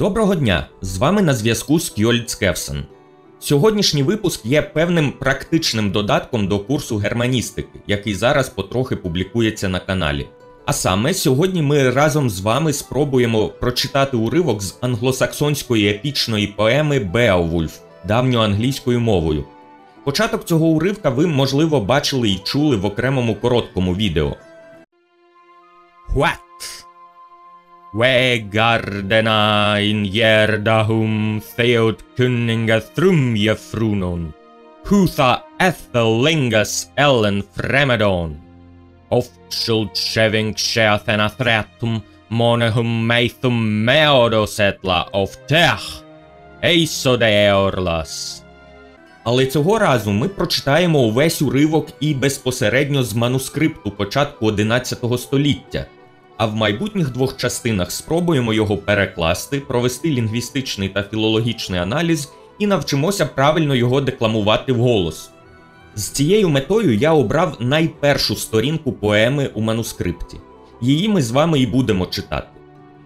Доброго дня! З вами на зв'язку Скьольд Скевсен. Сьогоднішній випуск є певним практичним додатком до курсу германістики, який зараз потрохи публікується на каналі. А саме сьогодні ми разом з вами спробуємо прочитати уривок з англосаксонської епічної поеми Беовульф давньоанглійською мовою. Початок цього уривка ви, можливо, бачили і чули в окремому короткому відео. What? Вегардена in Gjerdahum Theod Kunninga Thrumje Frunon Hutha Ethelingus Ellen Fremedon Oftschuld Sheving Sheathena Thretum Monehum Meithum Meodosetla of Tech Eisodeorlas Але цього разу ми прочитаємо увесь уривок і безпосередньо з манускрипту початку 11 століття а в майбутніх двох частинах спробуємо його перекласти, провести лінгвістичний та філологічний аналіз і навчимося правильно його декламувати вголос. З цією метою я обрав найпершу сторінку поеми у манускрипті. Її ми з вами і будемо читати.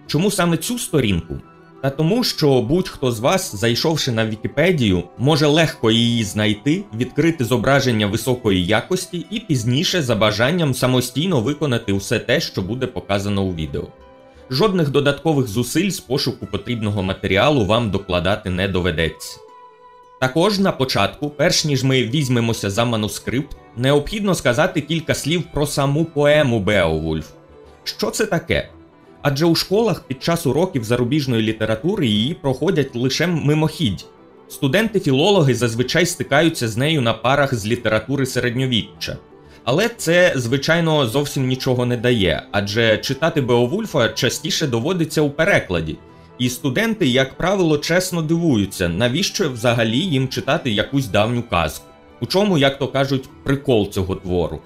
Чому саме цю сторінку? Та тому, що будь-хто з вас, зайшовши на Вікіпедію, може легко її знайти, відкрити зображення високої якості і пізніше за бажанням самостійно виконати все те, що буде показано у відео. Жодних додаткових зусиль з пошуку потрібного матеріалу вам докладати не доведеться. Також на початку, перш ніж ми візьмемося за манускрипт, необхідно сказати кілька слів про саму поему Беовульф. Що це таке? Адже у школах під час уроків зарубіжної літератури її проходять лише мимохідь. Студенти-філологи зазвичай стикаються з нею на парах з літератури середньовіччя. Але це, звичайно, зовсім нічого не дає, адже читати Беовульфа частіше доводиться у перекладі. І студенти, як правило, чесно дивуються, навіщо взагалі їм читати якусь давню казку, у чому, як то кажуть, прикол цього твору.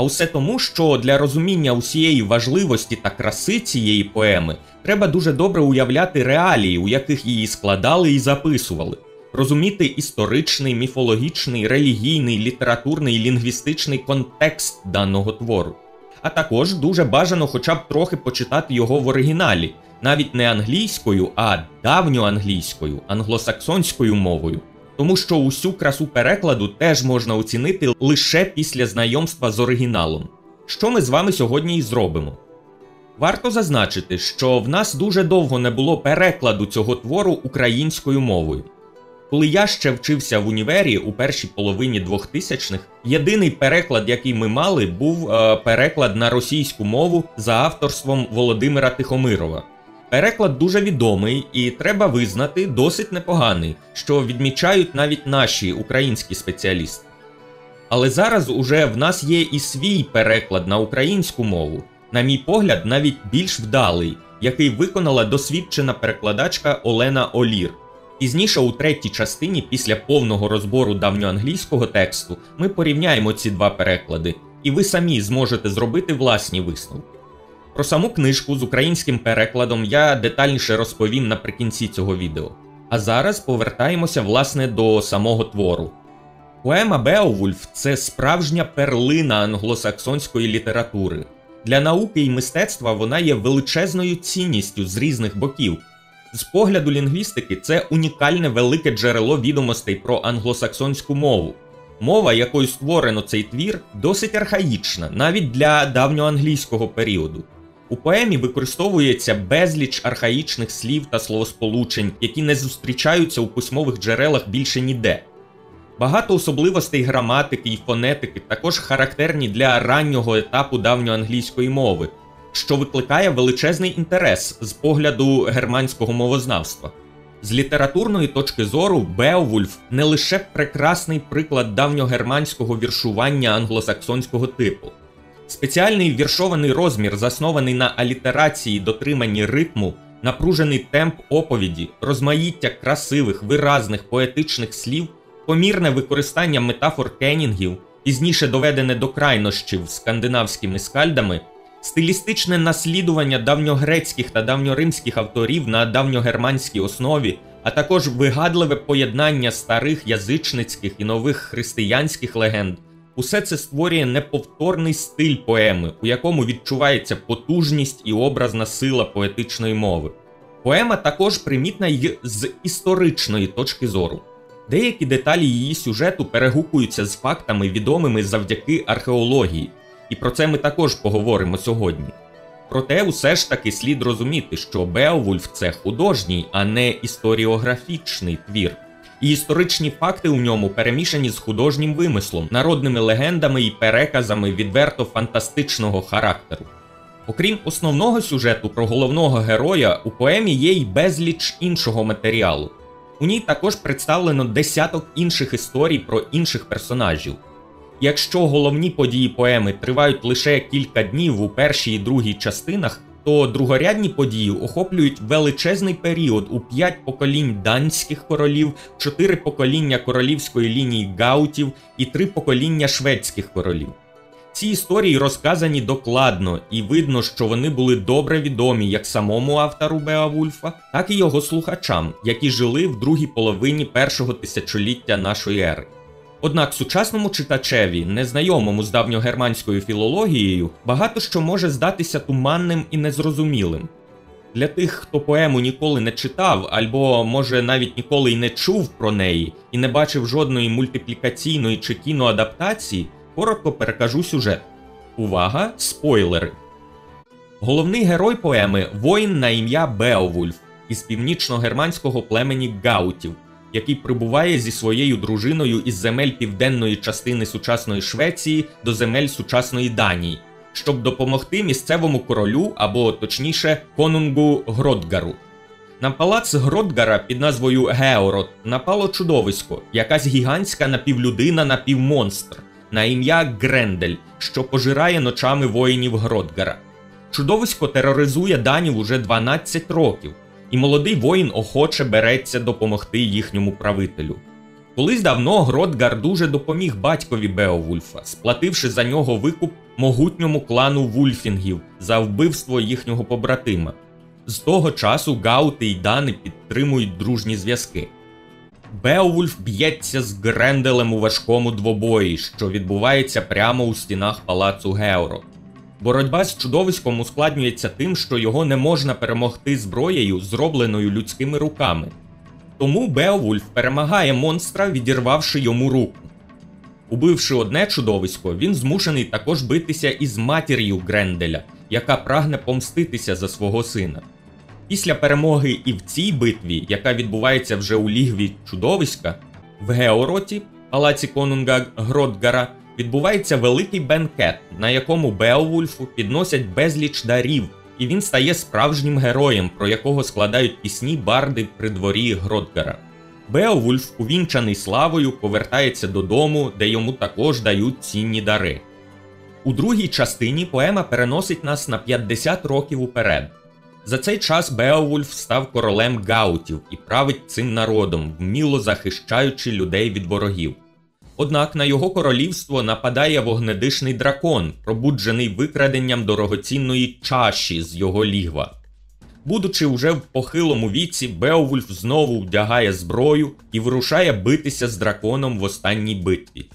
А усе тому, що для розуміння усієї важливості та краси цієї поеми треба дуже добре уявляти реалії, у яких її складали і записували, розуміти історичний, міфологічний, релігійний, літературний лінгвістичний контекст даного твору. А також дуже бажано хоча б трохи почитати його в оригіналі, навіть не англійською, а давньоанглійською, англосаксонською мовою тому що усю красу перекладу теж можна оцінити лише після знайомства з оригіналом. Що ми з вами сьогодні і зробимо. Варто зазначити, що в нас дуже довго не було перекладу цього твору українською мовою. Коли я ще вчився в універі у першій половині 2000-х, єдиний переклад, який ми мали, був е, переклад на російську мову за авторством Володимира Тихомирова. Переклад дуже відомий і треба визнати досить непоганий, що відмічають навіть наші українські спеціалісти. Але зараз уже в нас є і свій переклад на українську мову, на мій погляд, навіть більш вдалий, який виконала досвідчена перекладачка Олена Олір. Пізніше, у третій частині, після повного розбору давньоанглійського тексту, ми порівняємо ці два переклади, і ви самі зможете зробити власні висновки. Про саму книжку з українським перекладом я детальніше розповім наприкінці цього відео. А зараз повертаємося власне до самого твору. Поема Беовульф це справжня перлина англосаксонської літератури. Для науки і мистецтва вона є величезною цінністю з різних боків. З погляду лінгвістики, це унікальне велике джерело відомостей про англосаксонську мову. Мова, якою створено цей твір, досить архаїчна, навіть для давньоанглійського періоду. У поемі використовується безліч архаїчних слів та словосполучень, які не зустрічаються у письмових джерелах більше ніде. Багато особливостей граматики і фонетики також характерні для раннього етапу давньоанглійської мови, що викликає величезний інтерес з погляду германського мовознавства. З літературної точки зору Беовульф не лише прекрасний приклад давньогерманського віршування англосаксонського типу. Спеціальний віршований розмір, заснований на алітерації, дотриманні ритму, напружений темп оповіді, розмаїття красивих, виразних поетичних слів, помірне використання метафор кенінгів, пізніше доведене до крайнощів скандинавськими скальдами, стилістичне наслідування давньогрецьких та давньоримських авторів на давньогерманській основі, а також вигадливе поєднання старих язичницьких і нових християнських легенд. Усе це створює неповторний стиль поеми, у якому відчувається потужність і образна сила поетичної мови. Поема також примітна й з історичної точки зору. Деякі деталі її сюжету перегукуються з фактами, відомими завдяки археології, і про це ми також поговоримо сьогодні. Проте, усе ж таки слід розуміти, що Беовульф це художній, а не історіографічний твір. І історичні факти у ньому перемішані з художнім вимислом, народними легендами і переказами відверто фантастичного характеру. Окрім основного сюжету про головного героя, у поемі є й безліч іншого матеріалу. У ній також представлено десяток інших історій про інших персонажів. Якщо головні події поеми тривають лише кілька днів у першій і другій частинах, то другорядні події охоплюють величезний період у п'ять поколінь данських королів, чотири покоління королівської лінії гаутів і три покоління шведських королів. Ці історії розказані докладно, і видно, що вони були добре відомі як самому автору Беовульфа, так і його слухачам, які жили в другій половині першого тисячоліття нашої ери. Однак сучасному читачеві, незнайомому з давньогерманською філологією, багато що може здатися туманним і незрозумілим. Для тих, хто поему ніколи не читав, або, може, навіть ніколи й не чув про неї і не бачив жодної мультиплікаційної чи кіноадаптації, коротко перекажу сюжет. Увага! Спойлери! Головний герой поеми воїн на ім'я Беовульф із північно-германського племені Гаутів який прибуває зі своєю дружиною із земель південної частини сучасної Швеції до земель сучасної Данії, щоб допомогти місцевому королю або точніше конунгу Гродгару. На палац Гродгара під назвою Георот напало чудовисько, якась гігантська напівлюдина напівмонстр на ім'я Грендель, що пожирає ночами воїнів Гродгара. Чудовисько тероризує данів уже 12 років і молодий воїн охоче береться допомогти їхньому правителю. Колись давно Гродгар дуже допоміг батькові Беовульфа, сплативши за нього викуп могутньому клану Вульфінгів за вбивство їхнього побратима. З того часу Гаути й Дани підтримують дружні зв'язки. Беовульф б'ється з Гренделем у важкому двобої, що відбувається прямо у стінах палацу Георо. Боротьба з чудовиськом ускладнюється тим, що його не можна перемогти зброєю, зробленою людськими руками. Тому Беовульф перемагає монстра, відірвавши йому руку. Убивши одне чудовисько, він змушений також битися із матір'ю Гренделя, яка прагне помститися за свого сина. Після перемоги і в цій битві, яка відбувається вже у лігві чудовиська, в Геороті, палаці Конунга Гродгара, відбувається великий бенкет, на якому Беовульфу підносять безліч дарів, і він стає справжнім героєм, про якого складають пісні барди при дворі Гротгара. Беовульф, увінчаний славою, повертається додому, де йому також дають цінні дари. У другій частині поема переносить нас на 50 років уперед. За цей час Беовульф став королем гаутів і править цим народом, вміло захищаючи людей від ворогів. Однак на його королівство нападає вогнедишний дракон, пробуджений викраденням дорогоцінної чаші з його лігва. Будучи вже в похилому віці, Беовульф знову вдягає зброю і вирушає битися з драконом в останній битві.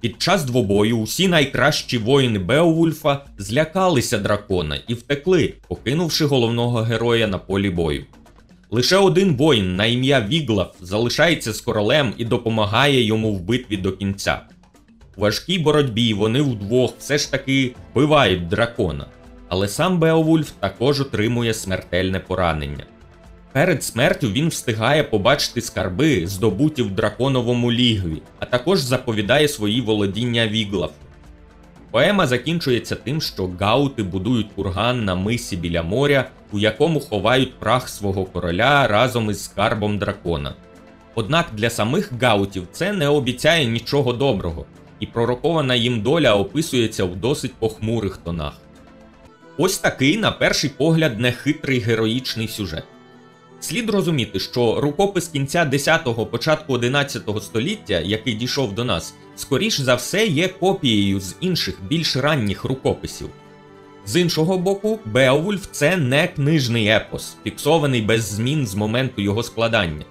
Під час двобою усі найкращі воїни Беовульфа злякалися дракона і втекли, покинувши головного героя на полі бою. Лише один воїн на ім'я Віглав залишається з королем і допомагає йому в битві до кінця. У важкій боротьбі вони вдвох все ж таки вбивають дракона, але сам Беовульф також отримує смертельне поранення. Перед смертю він встигає побачити скарби, здобуті в драконовому лігві, а також заповідає свої володіння Віглав. Поема закінчується тим, що гаути будують курган на мисі біля моря, у якому ховають прах свого короля разом із скарбом дракона. Однак для самих гаутів це не обіцяє нічого доброго, і пророкована їм доля описується в досить похмурих тонах. Ось такий, на перший погляд, нехитрий героїчний сюжет. Слід розуміти, що рукопис кінця 10-го, початку 11-го століття, який дійшов до нас, скоріш за все є копією з інших більш ранніх рукописів. З іншого боку, Беовульф це не книжний епос, фіксований без змін з моменту його складання.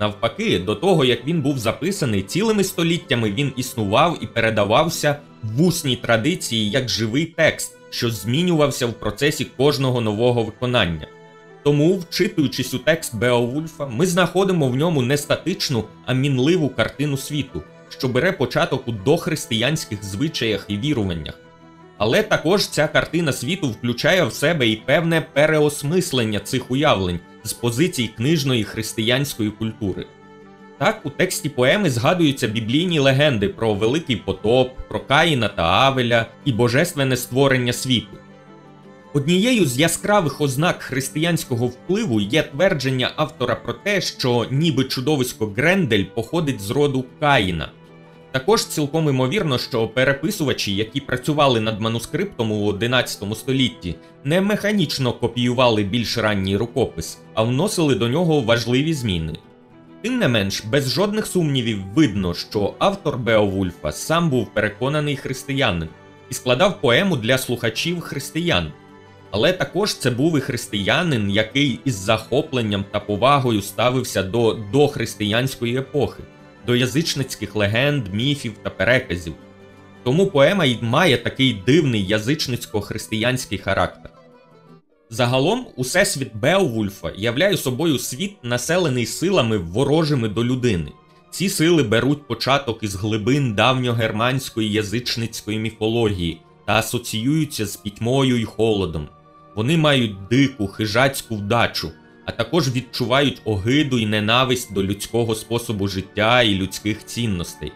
Навпаки, до того як він був записаний, цілими століттями він існував і передавався в усній традиції як живий текст, що змінювався в процесі кожного нового виконання. Тому, вчитуючись у текст Беовульфа, ми знаходимо в ньому не статичну, а мінливу картину світу, що бере початок у дохристиянських звичаях і віруваннях. Але також ця картина світу включає в себе і певне переосмислення цих уявлень з позицій книжної християнської культури. Так, у тексті поеми згадуються біблійні легенди про Великий Потоп, про Каїна та Авеля і божественне створення світу. Однією з яскравих ознак християнського впливу є твердження автора про те, що ніби чудовисько Грендель походить з роду Каїна. Також цілком імовірно, що переписувачі, які працювали над манускриптом у 11 столітті, не механічно копіювали більш ранній рукопис, а вносили до нього важливі зміни. Тим не менш, без жодних сумнівів видно, що автор Беовульфа сам був переконаний християнин і складав поему для слухачів християн. Але також це був і християнин, який із захопленням та повагою ставився до дохристиянської епохи, до язичницьких легенд, міфів та переказів. Тому поема й має такий дивний язичницько-християнський характер. Загалом, усесвіт Беовульфа являє собою світ, населений силами ворожими до людини. Ці сили беруть початок із глибин давньогерманської язичницької міфології та асоціюються з пітьмою й холодом. Вони мають дику, хижацьку вдачу, а також відчувають огиду й ненависть до людського способу життя і людських цінностей.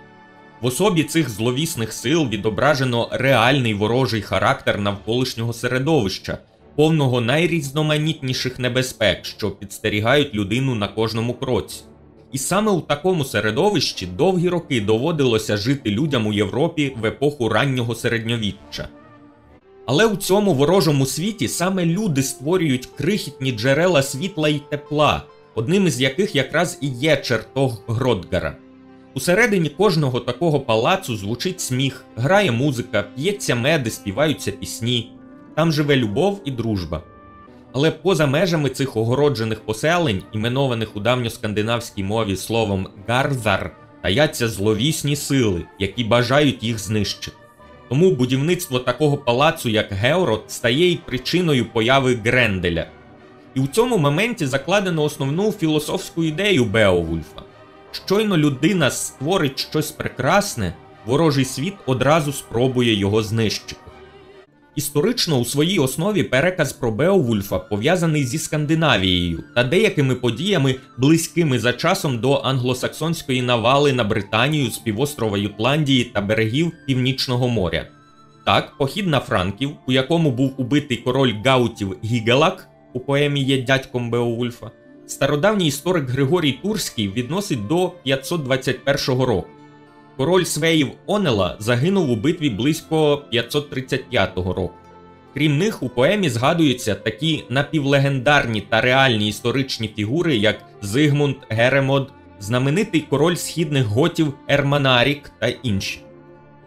В особі цих зловісних сил відображено реальний ворожий характер навколишнього середовища, повного найрізноманітніших небезпек, що підстерігають людину на кожному кроці. І саме у такому середовищі довгі роки доводилося жити людям у Європі в епоху раннього середньовіччя. Але у цьому ворожому світі саме люди створюють крихітні джерела світла й тепла, одним із яких якраз і є чертог Гродгара. Усередині кожного такого палацу звучить сміх, грає музика, п'ється меди, співаються пісні, там живе любов і дружба. Але поза межами цих огороджених поселень, іменованих у давньоскандинавській мові словом Гарзар, таяться зловісні сили, які бажають їх знищити. Тому будівництво такого палацу, як Георот, стає й причиною появи Гренделя. І у цьому моменті закладено основну філософську ідею Беовульфа. Щойно людина створить щось прекрасне, ворожий світ одразу спробує його знищити. Історично у своїй основі переказ про Беовульфа пов'язаний зі Скандинавією та деякими подіями, близькими за часом до англосаксонської навали на Британію з півострова Ютландії та берегів Північного моря. Так, похід на Франків, у якому був убитий король Гаутів Гігелак, у поемі є дядьком Беовульфа, стародавній історик Григорій Турський відносить до 521 року. Король Свеїв Онела загинув у битві близько 535 року. Крім них, у поемі згадуються такі напівлегендарні та реальні історичні фігури, як Зигмунд Геремод, знаменитий король східних готів Ерманарік та інші.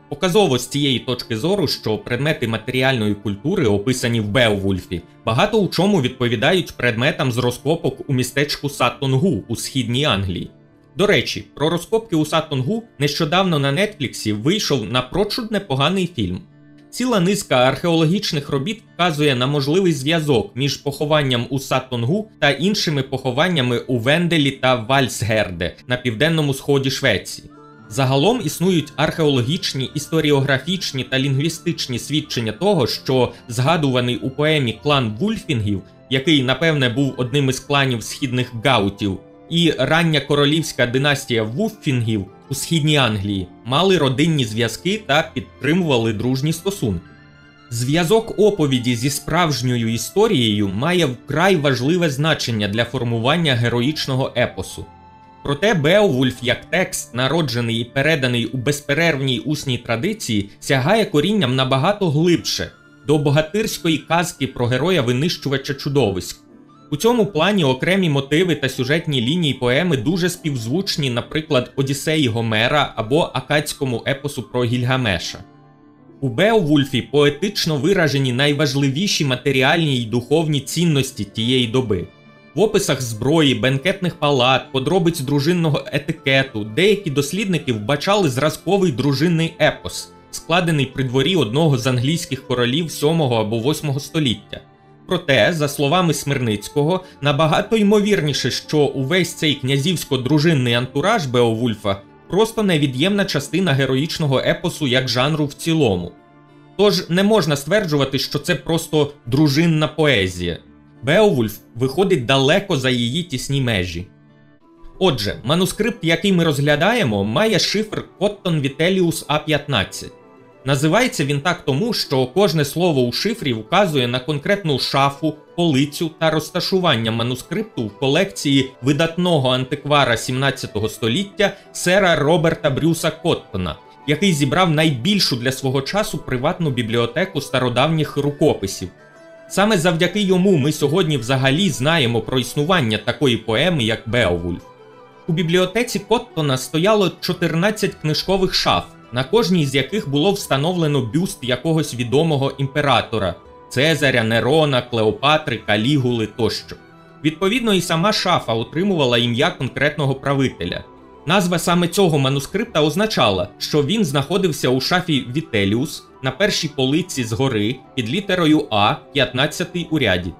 Показово з цієї точки зору, що предмети матеріальної культури, описані в Беовульфі, багато у чому відповідають предметам з розкопок у містечку Саттонгу у східній Англії. До речі, про розкопки у Саттонгу нещодавно на Нетфліксі вийшов напрочуд непоганий фільм. Ціла низка археологічних робіт вказує на можливий зв'язок між похованням у Саттонгу та іншими похованнями у Венделі та Вальсгерде на південному сході Швеції. Загалом існують археологічні, історіографічні та лінгвістичні свідчення того, що згадуваний у поемі клан Вульфінгів, який напевне був одним із кланів східних гаутів, і рання королівська династія Вуффінгів у східній Англії мали родинні зв'язки та підтримували дружні стосунки. Зв'язок оповіді зі справжньою історією має вкрай важливе значення для формування героїчного епосу. Проте Беовульф як текст, народжений і переданий у безперервній усній традиції, сягає корінням набагато глибше до богатирської казки про героя винищувача чудовиськ. У цьому плані окремі мотиви та сюжетні лінії поеми дуже співзвучні, наприклад, Одіссеї Гомера або Акадському епосу про Гільгамеша. У Беовульфі поетично виражені найважливіші матеріальні й духовні цінності тієї доби. В описах зброї, бенкетних палат, подробиць дружинного етикету деякі дослідники вбачали зразковий дружинний епос, складений при дворі одного з англійських королів 7 або 8 століття. Проте, за словами Смирницького, набагато ймовірніше, що увесь цей князівсько-дружинний антураж Беовульфа просто невід'ємна частина героїчного епосу як жанру в цілому. Тож не можна стверджувати, що це просто дружинна поезія. Беовульф виходить далеко за її тісні межі. Отже, манускрипт, який ми розглядаємо, має шифр Коттон Vitellius A15. Називається він так тому, що кожне слово у шифрі вказує на конкретну шафу, полицю та розташування манускрипту в колекції видатного антиквара 17 століття сера Роберта Брюса Коттона, який зібрав найбільшу для свого часу приватну бібліотеку стародавніх рукописів. Саме завдяки йому ми сьогодні взагалі знаємо про існування такої поеми, як Беовульф. У бібліотеці Коттона стояло 14 книжкових шаф, на кожній з яких було встановлено бюст якогось відомого імператора Цезаря, Нерона, Клеопатри, Калігули тощо. Відповідно, і сама шафа отримувала ім'я конкретного правителя. Назва саме цього манускрипта означала, що він знаходився у шафі Вітеліус на першій полиці згори під літерою А, 15 у ряді.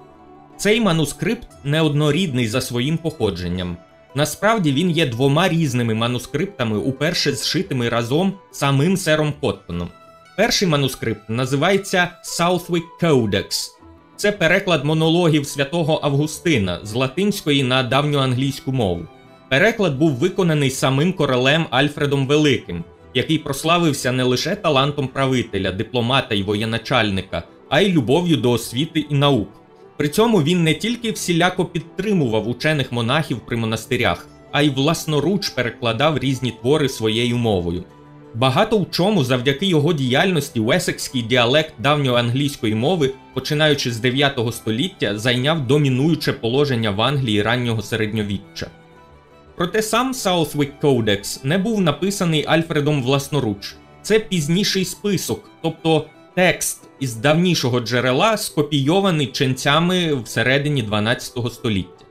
Цей манускрипт неоднорідний за своїм походженням. Насправді він є двома різними манускриптами, уперше зшитими разом самим сером Коттоном. Перший манускрипт називається Southwick Codex. Це переклад монологів святого Августина з латинської на давньоанглійську мову. Переклад був виконаний самим королем Альфредом Великим, який прославився не лише талантом правителя, дипломата і воєначальника, а й любов'ю до освіти і наук. При цьому він не тільки всіляко підтримував учених монахів при монастирях, а й власноруч перекладав різні твори своєю мовою. Багато в чому завдяки його діяльності Уесекський діалект давньоанглійської мови, починаючи з 9 століття, зайняв домінуюче положення в Англії раннього середньовіччя. Проте сам Southwick Codex не був написаний Альфредом власноруч. Це пізніший список, тобто текст із давнішого джерела, скопійований ченцями всередині 12 століття.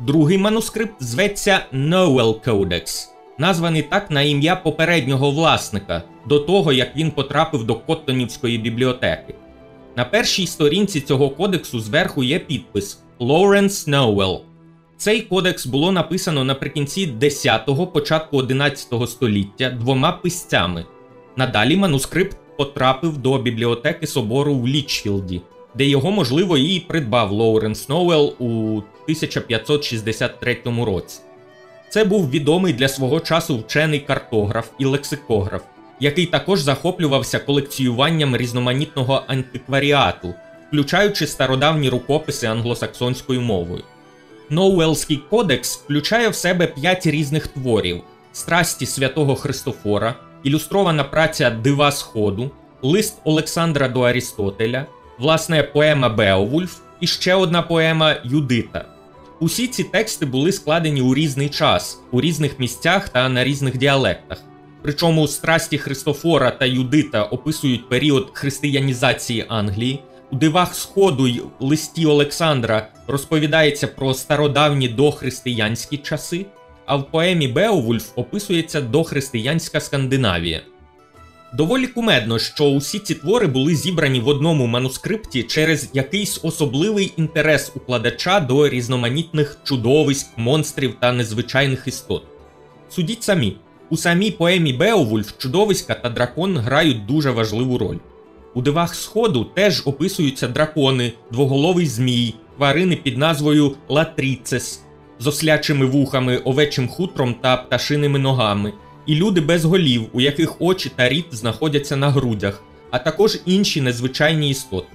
Другий манускрипт зветься Noel Codex, названий так на ім'я попереднього власника, до того як він потрапив до Коттонівської бібліотеки. На першій сторінці цього кодексу зверху є підпис Lawrence Nowell. Цей кодекс було написано наприкінці 10-го, початку 11 століття двома писцями. Надалі манускрипт потрапив до бібліотеки собору в Лічфілді, де його, можливо, і придбав Лоуренс Ноуел у 1563 році. Це був відомий для свого часу вчений картограф і лексикограф, який також захоплювався колекціюванням різноманітного антикваріату, включаючи стародавні рукописи англосаксонською мовою. Ноуелський кодекс включає в себе п'ять різних творів: страсті святого Христофора, ілюстрована праця Дива Сходу, лист Олександра до Арістотеля, власне поема Беовульф і ще одна поема Юдита. Усі ці тексти були складені у різний час, у різних місцях та на різних діалектах. Причому страсті Христофора та Юдита описують період християнізації Англії. У дивах Сходу й листі Олександра розповідається про стародавні дохристиянські часи, а в поемі Беовульф описується дохристиянська Скандинавія. Доволі кумедно, що усі ці твори були зібрані в одному манускрипті через якийсь особливий інтерес укладача до різноманітних чудовиськ, монстрів та незвичайних істот. Судіть самі, у самій поемі Беовульф чудовиська та дракон грають дуже важливу роль. У дивах Сходу теж описуються дракони, двоголовий змій, тварини під назвою Латріцес з ослячими вухами, овечим хутром та пташиними ногами, і люди без голів, у яких очі та рід знаходяться на грудях, а також інші незвичайні істоти.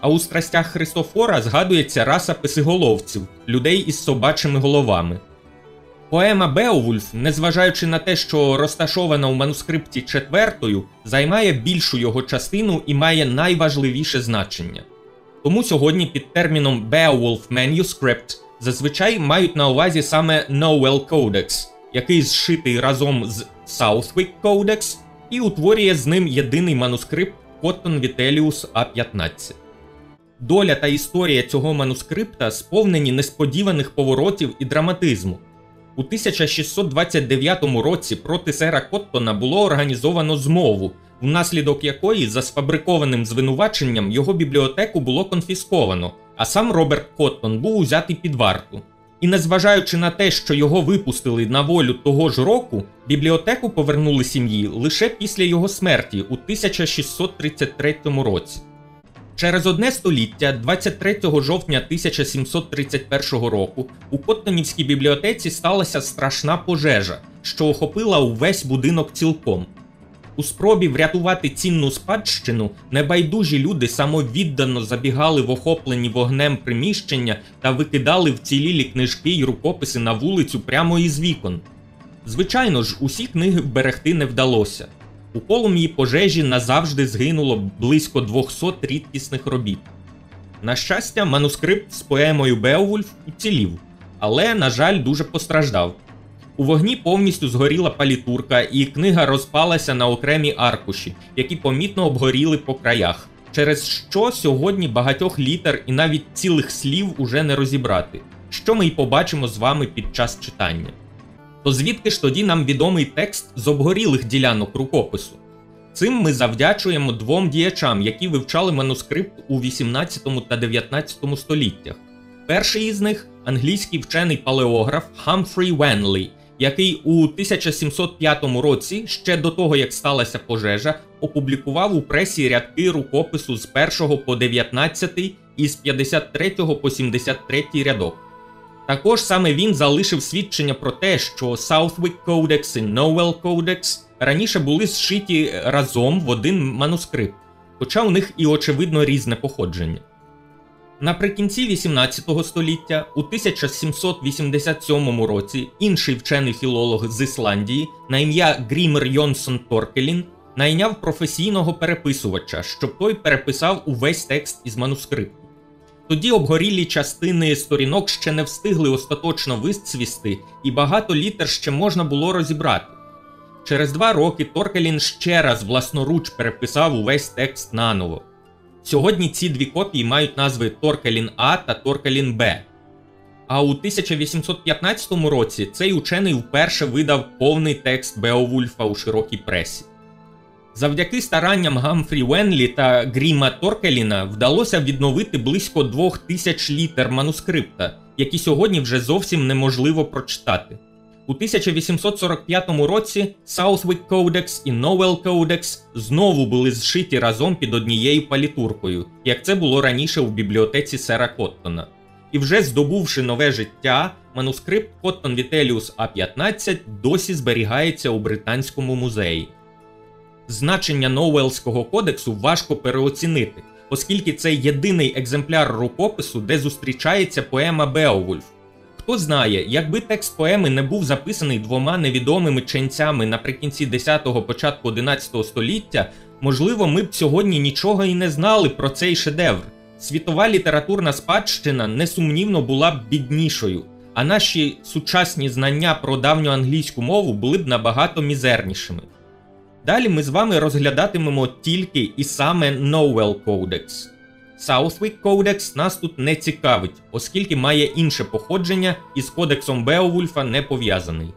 А у страстях Христофора згадується раса писиголовців, людей із собачими головами. Поема Беовульф, незважаючи на те, що розташована у манускрипті четвертою, займає більшу його частину і має найважливіше значення. Тому сьогодні під терміном Beowulf Manuscript зазвичай мають на увазі саме Noel Codex, який зшитий разом з Southwick Codex і утворює з ним єдиний манускрипт Cotton Vitellius A15. Доля та історія цього манускрипта сповнені несподіваних поворотів і драматизму. У 1629 році проти сера Коттона було організовано змову, внаслідок якої за сфабрикованим звинуваченням його бібліотеку було конфісковано, а сам Роберт Коттон був узятий під варту. І незважаючи на те, що його випустили на волю того ж року, бібліотеку повернули сім'ї лише після його смерті у 1633 році. Через одне століття, 23 жовтня 1731 року, у Коттонівській бібліотеці сталася страшна пожежа, що охопила увесь будинок цілком. У спробі врятувати цінну спадщину небайдужі люди самовіддано забігали в охоплені вогнем приміщення та викидали вцілілі книжки й рукописи на вулицю прямо із вікон. Звичайно ж, усі книги вберегти не вдалося. У полум'ї пожежі назавжди згинуло близько 200 рідкісних робіт. На щастя, манускрипт з поемою Беовульф уцілів, але, на жаль, дуже постраждав. У вогні повністю згоріла палітурка, і книга розпалася на окремі аркуші, які помітно обгоріли по краях, через що сьогодні багатьох літер і навіть цілих слів уже не розібрати, що ми й побачимо з вами під час читання. То звідки ж тоді нам відомий текст з обгорілих ділянок рукопису? Цим ми завдячуємо двом діячам, які вивчали манускрипт у 18 та 19 століттях. Перший із них англійський вчений палеограф Хамфрі Венлі, який у 1705 році, ще до того як сталася пожежа, опублікував у пресі рядки рукопису з 1 по 19 і з 53 по 73 рядок. Також саме він залишив свідчення про те, що Southwick Codex і Nowell Codex раніше були зшиті разом в один манускрипт, хоча у них і очевидно різне походження. Наприкінці 18 століття, у 1787 році, інший вчений філолог з Ісландії на ім'я Грімер Йонсон Торкелін найняв професійного переписувача, щоб той переписав увесь текст із манускрипту. Тоді обгорілі частини сторінок ще не встигли остаточно висцвісти, і багато літер ще можна було розібрати. Через два роки Торкелін ще раз власноруч переписав увесь текст наново. Сьогодні ці дві копії мають назви Торкелін А та Торкелін Б. А у 1815 році цей учений вперше видав повний текст Беовульфа у широкій пресі. Завдяки старанням Гамфрі Венлі та Гріма Торкеліна вдалося відновити близько двох тисяч літер манускрипта, які сьогодні вже зовсім неможливо прочитати. У 1845 році Southwick Codex і Nowell Codex знову були зшиті разом під однією палітуркою, як це було раніше у бібліотеці Сера Коттона. І вже здобувши нове життя, манускрипт Коттон Vitellius А15 досі зберігається у Британському музеї. Значення Ноуелського кодексу важко переоцінити, оскільки це єдиний екземпляр рукопису, де зустрічається поема Беовульф. Хто знає, якби текст поеми не був записаний двома невідомими ченцями наприкінці 10-го, початку 11 століття, можливо, ми б сьогодні нічого і не знали про цей шедевр. Світова літературна спадщина несумнівно була б біднішою, а наші сучасні знання про давню англійську мову були б набагато мізернішими. Далі ми з вами розглядатимемо тільки і саме Nowell Codex. Southwick Codex нас тут не цікавить, оскільки має інше походження і з кодексом Беовульфа не пов'язаний.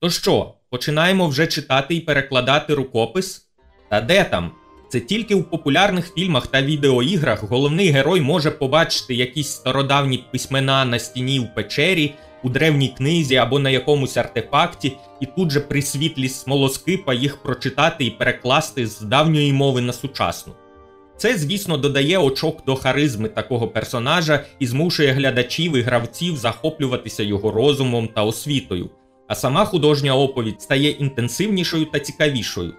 То що, починаємо вже читати і перекладати рукопис? Та де там? Це тільки у популярних фільмах та відеоіграх головний герой може побачити якісь стародавні письмена на стіні в печері, у древній книзі або на якомусь артефакті, і тут же при світлі смолоскипа їх прочитати і перекласти з давньої мови на сучасну. Це, звісно, додає очок до харизми такого персонажа і змушує глядачів і гравців захоплюватися його розумом та освітою, а сама художня оповідь стає інтенсивнішою та цікавішою.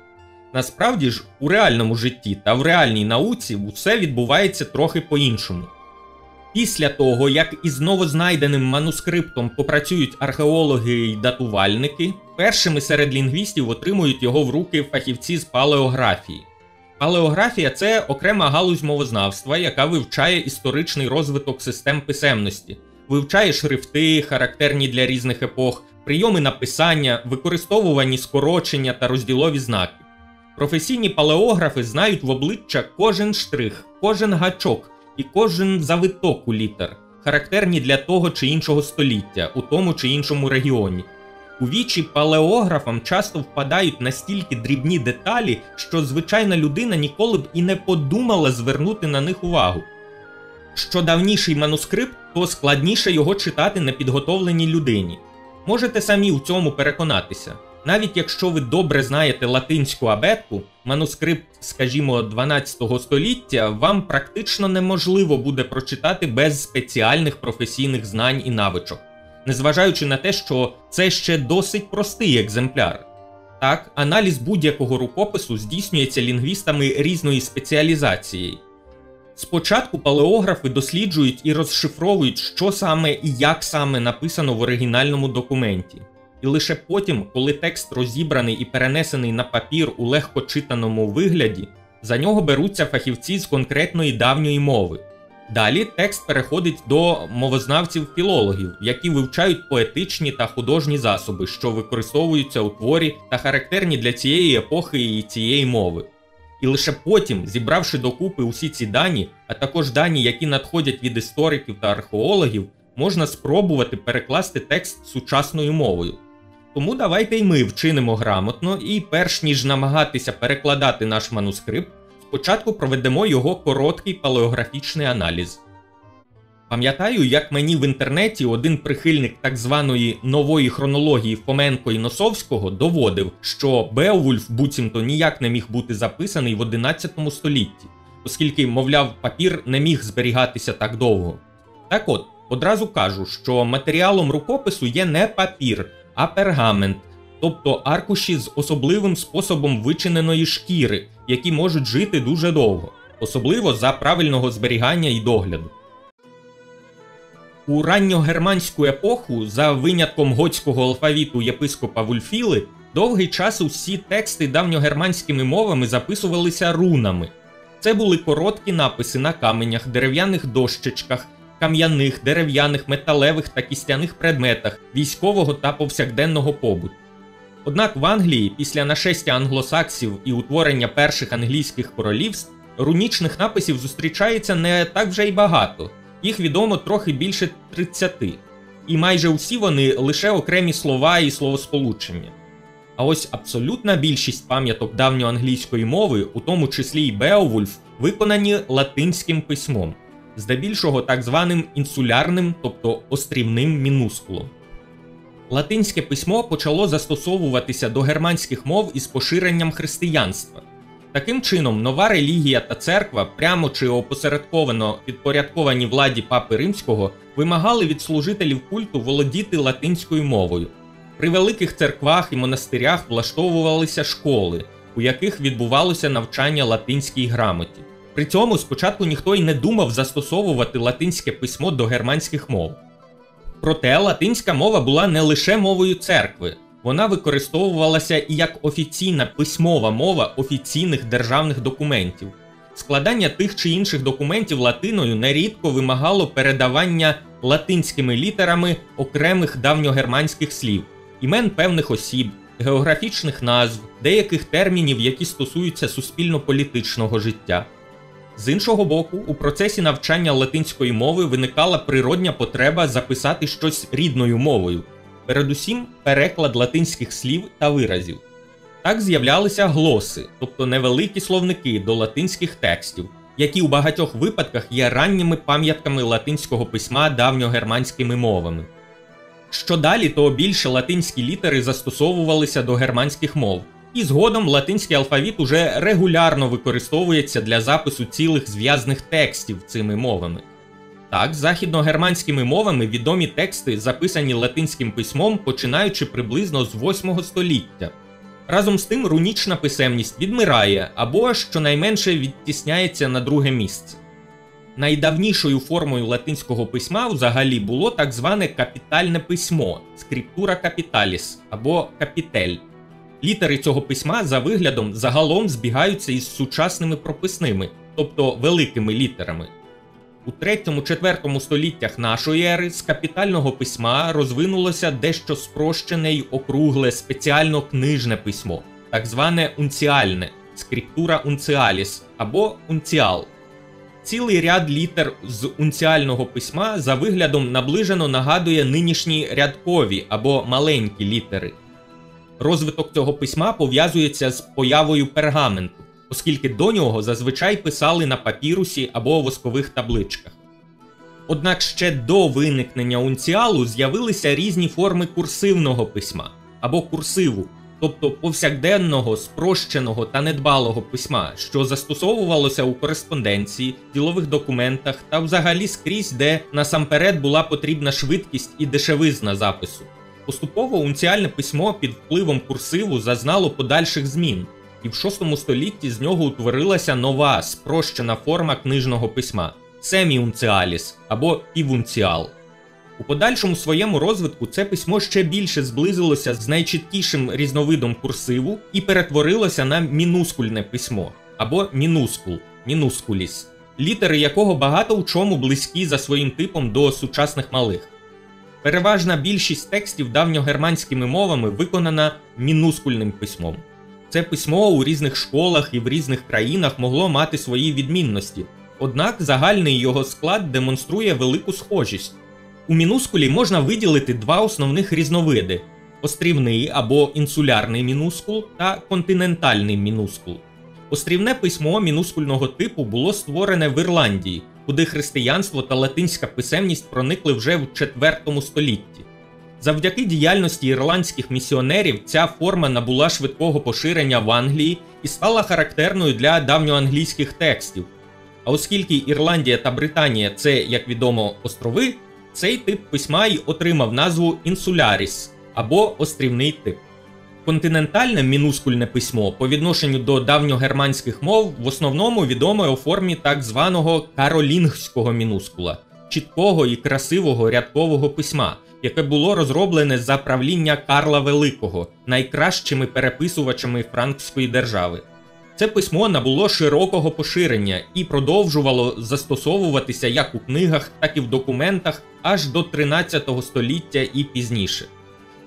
Насправді ж, у реальному житті та в реальній науці все відбувається трохи по-іншому. Після того, як із новознайденим манускриптом попрацюють археологи й датувальники, першими серед лінгвістів отримують його в руки фахівці з палеографії. Палеографія це окрема галузь мовознавства, яка вивчає історичний розвиток систем писемності, вивчає шрифти, характерні для різних епох, прийоми написання, використовувані скорочення та розділові знаки. Професійні палеографи знають в обличчя кожен штрих, кожен гачок і кожен завиток у літер, характерні для того чи іншого століття у тому чи іншому регіоні. У вічі палеографам часто впадають настільки дрібні деталі, що звичайна людина ніколи б і не подумала звернути на них увагу. Що давніший манускрипт, то складніше його читати непідготовленій людині. Можете самі у цьому переконатися. Навіть якщо ви добре знаєте латинську абетку, манускрипт, скажімо, 12 століття, вам практично неможливо буде прочитати без спеціальних професійних знань і навичок, незважаючи на те, що це ще досить простий екземпляр. Так, аналіз будь-якого рукопису здійснюється лінгвістами різної спеціалізації. Спочатку палеографи досліджують і розшифровують, що саме і як саме написано в оригінальному документі. І лише потім, коли текст розібраний і перенесений на папір у легкочитаному вигляді, за нього беруться фахівці з конкретної давньої мови. Далі текст переходить до мовознавців-філологів, які вивчають поетичні та художні засоби, що використовуються у творі та характерні для цієї епохи і цієї мови. І лише потім, зібравши докупи усі ці дані, а також дані, які надходять від істориків та археологів, можна спробувати перекласти текст сучасною мовою. Тому давайте й ми вчинимо грамотно і, перш ніж намагатися перекладати наш манускрипт, спочатку проведемо його короткий палеографічний аналіз. Пам'ятаю, як мені в інтернеті один прихильник так званої нової хронології Фоменко і Носовського доводив, що Беовульф буцімто ніяк не міг бути записаний в 11 столітті, оскільки, мовляв, папір не міг зберігатися так довго. Так от, одразу кажу, що матеріалом рукопису є не папір, а пергамент, тобто аркуші з особливим способом вичиненої шкіри, які можуть жити дуже довго, особливо за правильного зберігання і догляду. У ранньогерманську епоху, за винятком готського алфавіту єпископа Вульфіли, довгий час усі тексти давньогерманськими мовами записувалися рунами. Це були короткі написи на каменях, дерев'яних дощечках, кам'яних, дерев'яних, металевих та кістяних предметах військового та повсякденного побуту. Однак в Англії, після нашестя англосаксів і утворення перших англійських королівств, рунічних написів зустрічається не так вже й багато, їх відомо трохи більше 30, і майже усі вони лише окремі слова і словосполучення. А ось абсолютна більшість пам'яток давньоанглійської мови, у тому числі й Беовульф, виконані латинським письмом здебільшого так званим інсулярним, тобто острівним мінускулом. Латинське письмо почало застосовуватися до германських мов із поширенням християнства. Таким чином, нова релігія та церква, прямо чи опосередковано підпорядковані владі Папи Римського, вимагали від служителів культу володіти латинською мовою. При великих церквах і монастирях влаштовувалися школи, у яких відбувалося навчання латинській грамоті. При цьому спочатку ніхто й не думав застосовувати латинське письмо до германських мов. Проте латинська мова була не лише мовою церкви, вона використовувалася і як офіційна письмова мова офіційних державних документів. Складання тих чи інших документів латиною нерідко вимагало передавання латинськими літерами окремих давньогерманських слів, імен певних осіб, географічних назв, деяких термінів, які стосуються суспільно-політичного життя. З іншого боку, у процесі навчання латинської мови виникала природня потреба записати щось рідною мовою, передусім переклад латинських слів та виразів. Так з'являлися глоси, тобто невеликі словники до латинських текстів, які у багатьох випадках є ранніми пам'ятками латинського письма давньогерманськими мовами. Що далі, то більше латинські літери застосовувалися до германських мов і згодом латинський алфавіт уже регулярно використовується для запису цілих зв'язних текстів цими мовами. Так, західногерманськими мовами відомі тексти записані латинським письмом, починаючи приблизно з 8 століття. Разом з тим рунічна писемність відмирає або щонайменше відтісняється на друге місце. Найдавнішою формою латинського письма взагалі було так зване капітальне письмо скриптура капіталіс або капітель. Літери цього письма за виглядом загалом збігаються із сучасними прописними, тобто великими літерами. У 3-4 століттях нашої ери з капітального письма розвинулося дещо спрощене й округле спеціально книжне письмо, так зване унціальне скриптура унціаліс або унціал. Цілий ряд літер з унціального письма за виглядом наближено нагадує нинішні рядкові або маленькі літери. Розвиток цього письма пов'язується з появою пергаменту, оскільки до нього зазвичай писали на папірусі або воскових табличках. Однак ще до виникнення унціалу з'явилися різні форми курсивного письма або курсиву, тобто повсякденного, спрощеного та недбалого письма, що застосовувалося у кореспонденції, ділових документах та взагалі скрізь, де насамперед була потрібна швидкість і дешевизна запису. Поступово унціальне письмо під впливом курсиву зазнало подальших змін, і в VI столітті з нього утворилася нова спрощена форма книжного письма семіунціаліс або півунціал. У подальшому своєму розвитку це письмо ще більше зблизилося з найчіткішим різновидом курсиву і перетворилося на мінускульне письмо або мінускул мінускуліс, літери якого багато у чому близькі за своїм типом до сучасних малих. Переважна більшість текстів давньогерманськими мовами виконана мінускульним письмом. Це письмо у різних школах і в різних країнах могло мати свої відмінності, однак загальний його склад демонструє велику схожість. У мінускулі можна виділити два основних різновиди: острівний або інсулярний мінускул та континентальний мінускул. Острівне письмо мінускульного типу було створене в Ірландії, куди християнство та латинська писемність проникли вже в IV столітті. Завдяки діяльності ірландських місіонерів ця форма набула швидкого поширення в Англії і стала характерною для давньоанглійських текстів. А оскільки Ірландія та Британія це, як відомо, острови, цей тип письма й отримав назву інсуляріс або острівний тип. Континентальне мінускульне письмо по відношенню до давньогерманських мов в основному відоме у формі так званого каролінгського мінускула, чіткого і красивого рядкового письма, яке було розроблене за правління Карла Великого, найкращими переписувачами франкської держави. Це письмо набуло широкого поширення і продовжувало застосовуватися як у книгах, так і в документах аж до 13 століття і пізніше.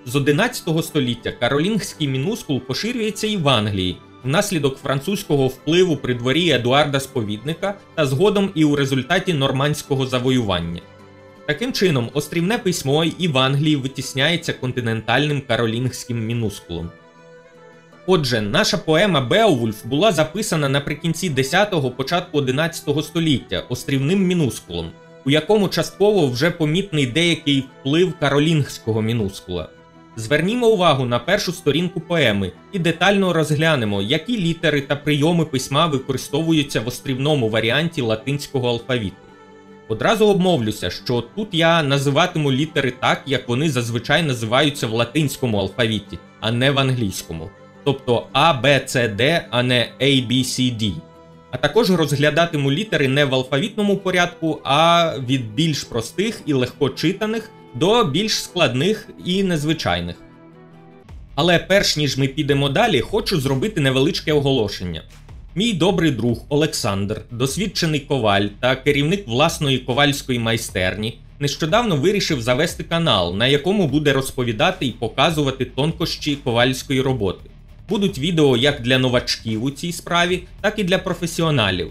З 11 століття каролінгський мінускул поширюється і в Англії внаслідок французького впливу при дворі Едуарда Сповідника та згодом і у результаті нормандського завоювання. Таким чином, острівне письмо і в Англії витісняється континентальним каролінгським мінускулом. Отже, наша поема Беовульф була записана наприкінці 10-го, початку 11 століття острівним мінускулом, у якому частково вже помітний деякий вплив каролінгського мінускула. Звернімо увагу на першу сторінку поеми і детально розглянемо, які літери та прийоми письма використовуються в острівному варіанті латинського алфавіту. Одразу обмовлюся, що тут я називатиму літери так, як вони зазвичай називаються в латинському алфавіті, а не в англійському тобто А, Б, С, Д, а не A, B, C, D. А також розглядатиму літери не в алфавітному порядку, а від більш простих і легкочитаних до більш складних і незвичайних. Але перш ніж ми підемо далі, хочу зробити невеличке оголошення. Мій добрий друг Олександр, досвідчений коваль та керівник власної ковальської майстерні, нещодавно вирішив завести канал, на якому буде розповідати і показувати тонкощі ковальської роботи. Будуть відео як для новачків у цій справі, так і для професіоналів.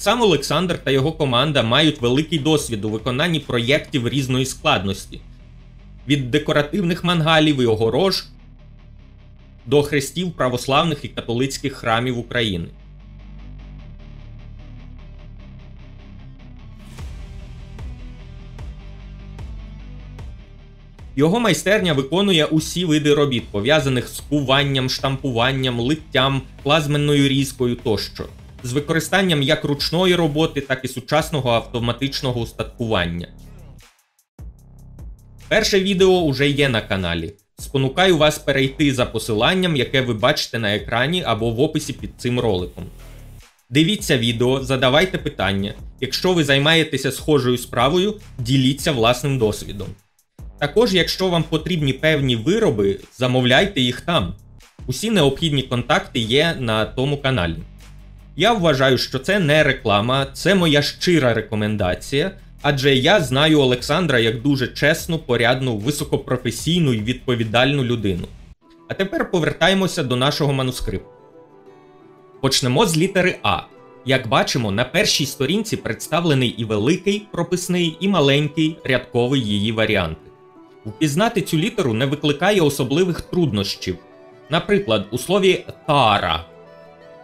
Сам Олександр та його команда мають великий досвід у виконанні проєктів різної складності: від декоративних мангалів і огорож до хрестів православних і католицьких храмів України. Його майстерня виконує усі види робіт, пов'язаних з куванням, штампуванням, литтям, плазменною різкою тощо, з використанням як ручної роботи, так і сучасного автоматичного устаткування. Перше відео уже є на каналі. Спонукаю вас перейти за посиланням, яке ви бачите на екрані або в описі під цим роликом. Дивіться відео, задавайте питання. Якщо ви займаєтеся схожою справою, діліться власним досвідом. Також, якщо вам потрібні певні вироби, замовляйте їх там. Усі необхідні контакти є на тому каналі. Я вважаю, що це не реклама, це моя щира рекомендація, адже я знаю Олександра як дуже чесну, порядну, високопрофесійну і відповідальну людину. А тепер повертаємося до нашого манускрипту. Почнемо з літери А. Як бачимо, на першій сторінці представлений і великий прописний, і маленький рядковий її варіанти. Впізнати цю літеру не викликає особливих труднощів. Наприклад, у слові тара.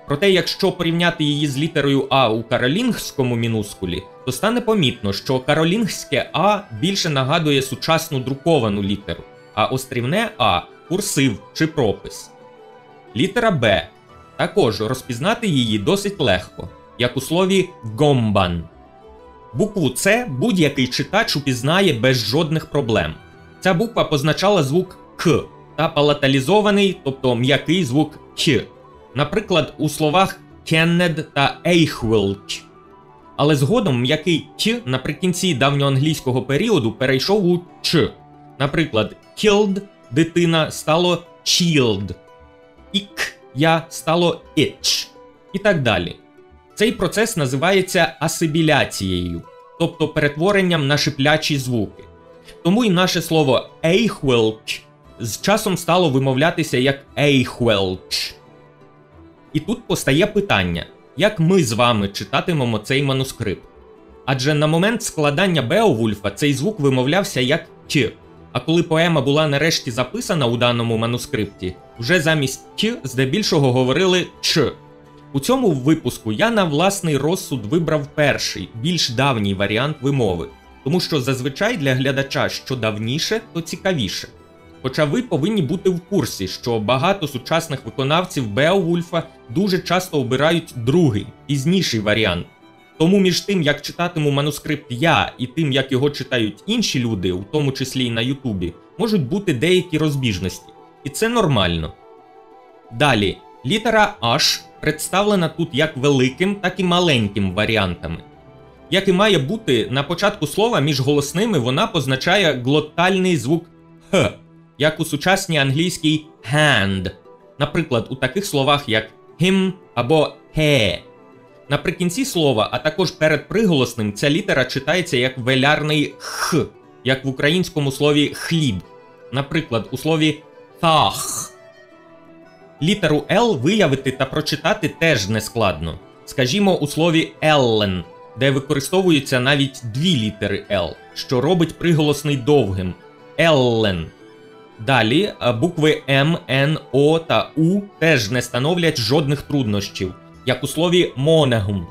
Проте, якщо порівняти її з літерою А у каролінгському мінускулі, то стане помітно, що каролінгське А більше нагадує сучасну друковану літеру, а острівне А курсив чи пропис. Літера Б. Також розпізнати її досить легко, як у слові гомбан. Букву С будь-який читач упізнає без жодних проблем. Ця буква позначала звук К та палаталізований, тобто м'який звук К. Наприклад, у словах Кеннед та Ейхвелч. Але згодом м'який К наприкінці давньоанглійського періоду перейшов у Ч. Наприклад, killed дитина стало child, ік я стало itch і так далі. Цей процес називається асибіляцією, тобто перетворенням на шиплячі звуки. Тому і наше слово «eichwelch» з часом стало вимовлятися як «eichwelch». І тут постає питання, як ми з вами читатимемо цей манускрипт. Адже на момент складання Беовульфа цей звук вимовлявся як Т, а коли поема була нарешті записана у даному манускрипті, вже замість Т здебільшого говорили Ч. У цьому випуску я на власний розсуд вибрав перший, більш давній варіант вимови, тому що зазвичай для глядача що давніше, то цікавіше. Хоча ви повинні бути в курсі, що багато сучасних виконавців Беовульфа дуже часто обирають другий, пізніший варіант. Тому між тим, як читатиму манускрипт я і тим, як його читають інші люди, у тому числі і на Ютубі, можуть бути деякі розбіжності. І це нормально. Далі, літера H представлена тут як великим, так і маленьким варіантами. Як і має бути, на початку слова між голосними вона позначає глотальний звук Х, як у сучасній англійській hand, наприклад, у таких словах як him або he. Наприкінці слова, а також перед приголосним, ця літера читається як велярний х, як в українському слові хліб, наприклад, у слові тах. Літеру Л виявити та прочитати теж нескладно. Скажімо, у слові Еллен, де використовуються навіть дві літери Л, що робить приголосний довгим Еллен. Далі букви М, Н, О та У теж не становлять жодних труднощів, як у слові монегум.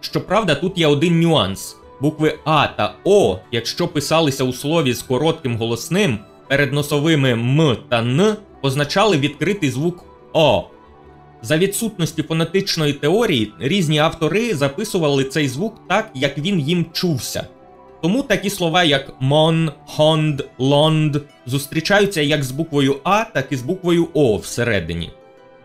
Щоправда, тут є один нюанс: букви А та О, якщо писалися у слові з коротким голосним, перед носовими М та Н позначали відкритий звук О. За відсутності фонетичної теорії різні автори записували цей звук так, як він їм чувся. Тому такі слова, як мон, хонд, лонд зустрічаються як з буквою А, так і з буквою О всередині.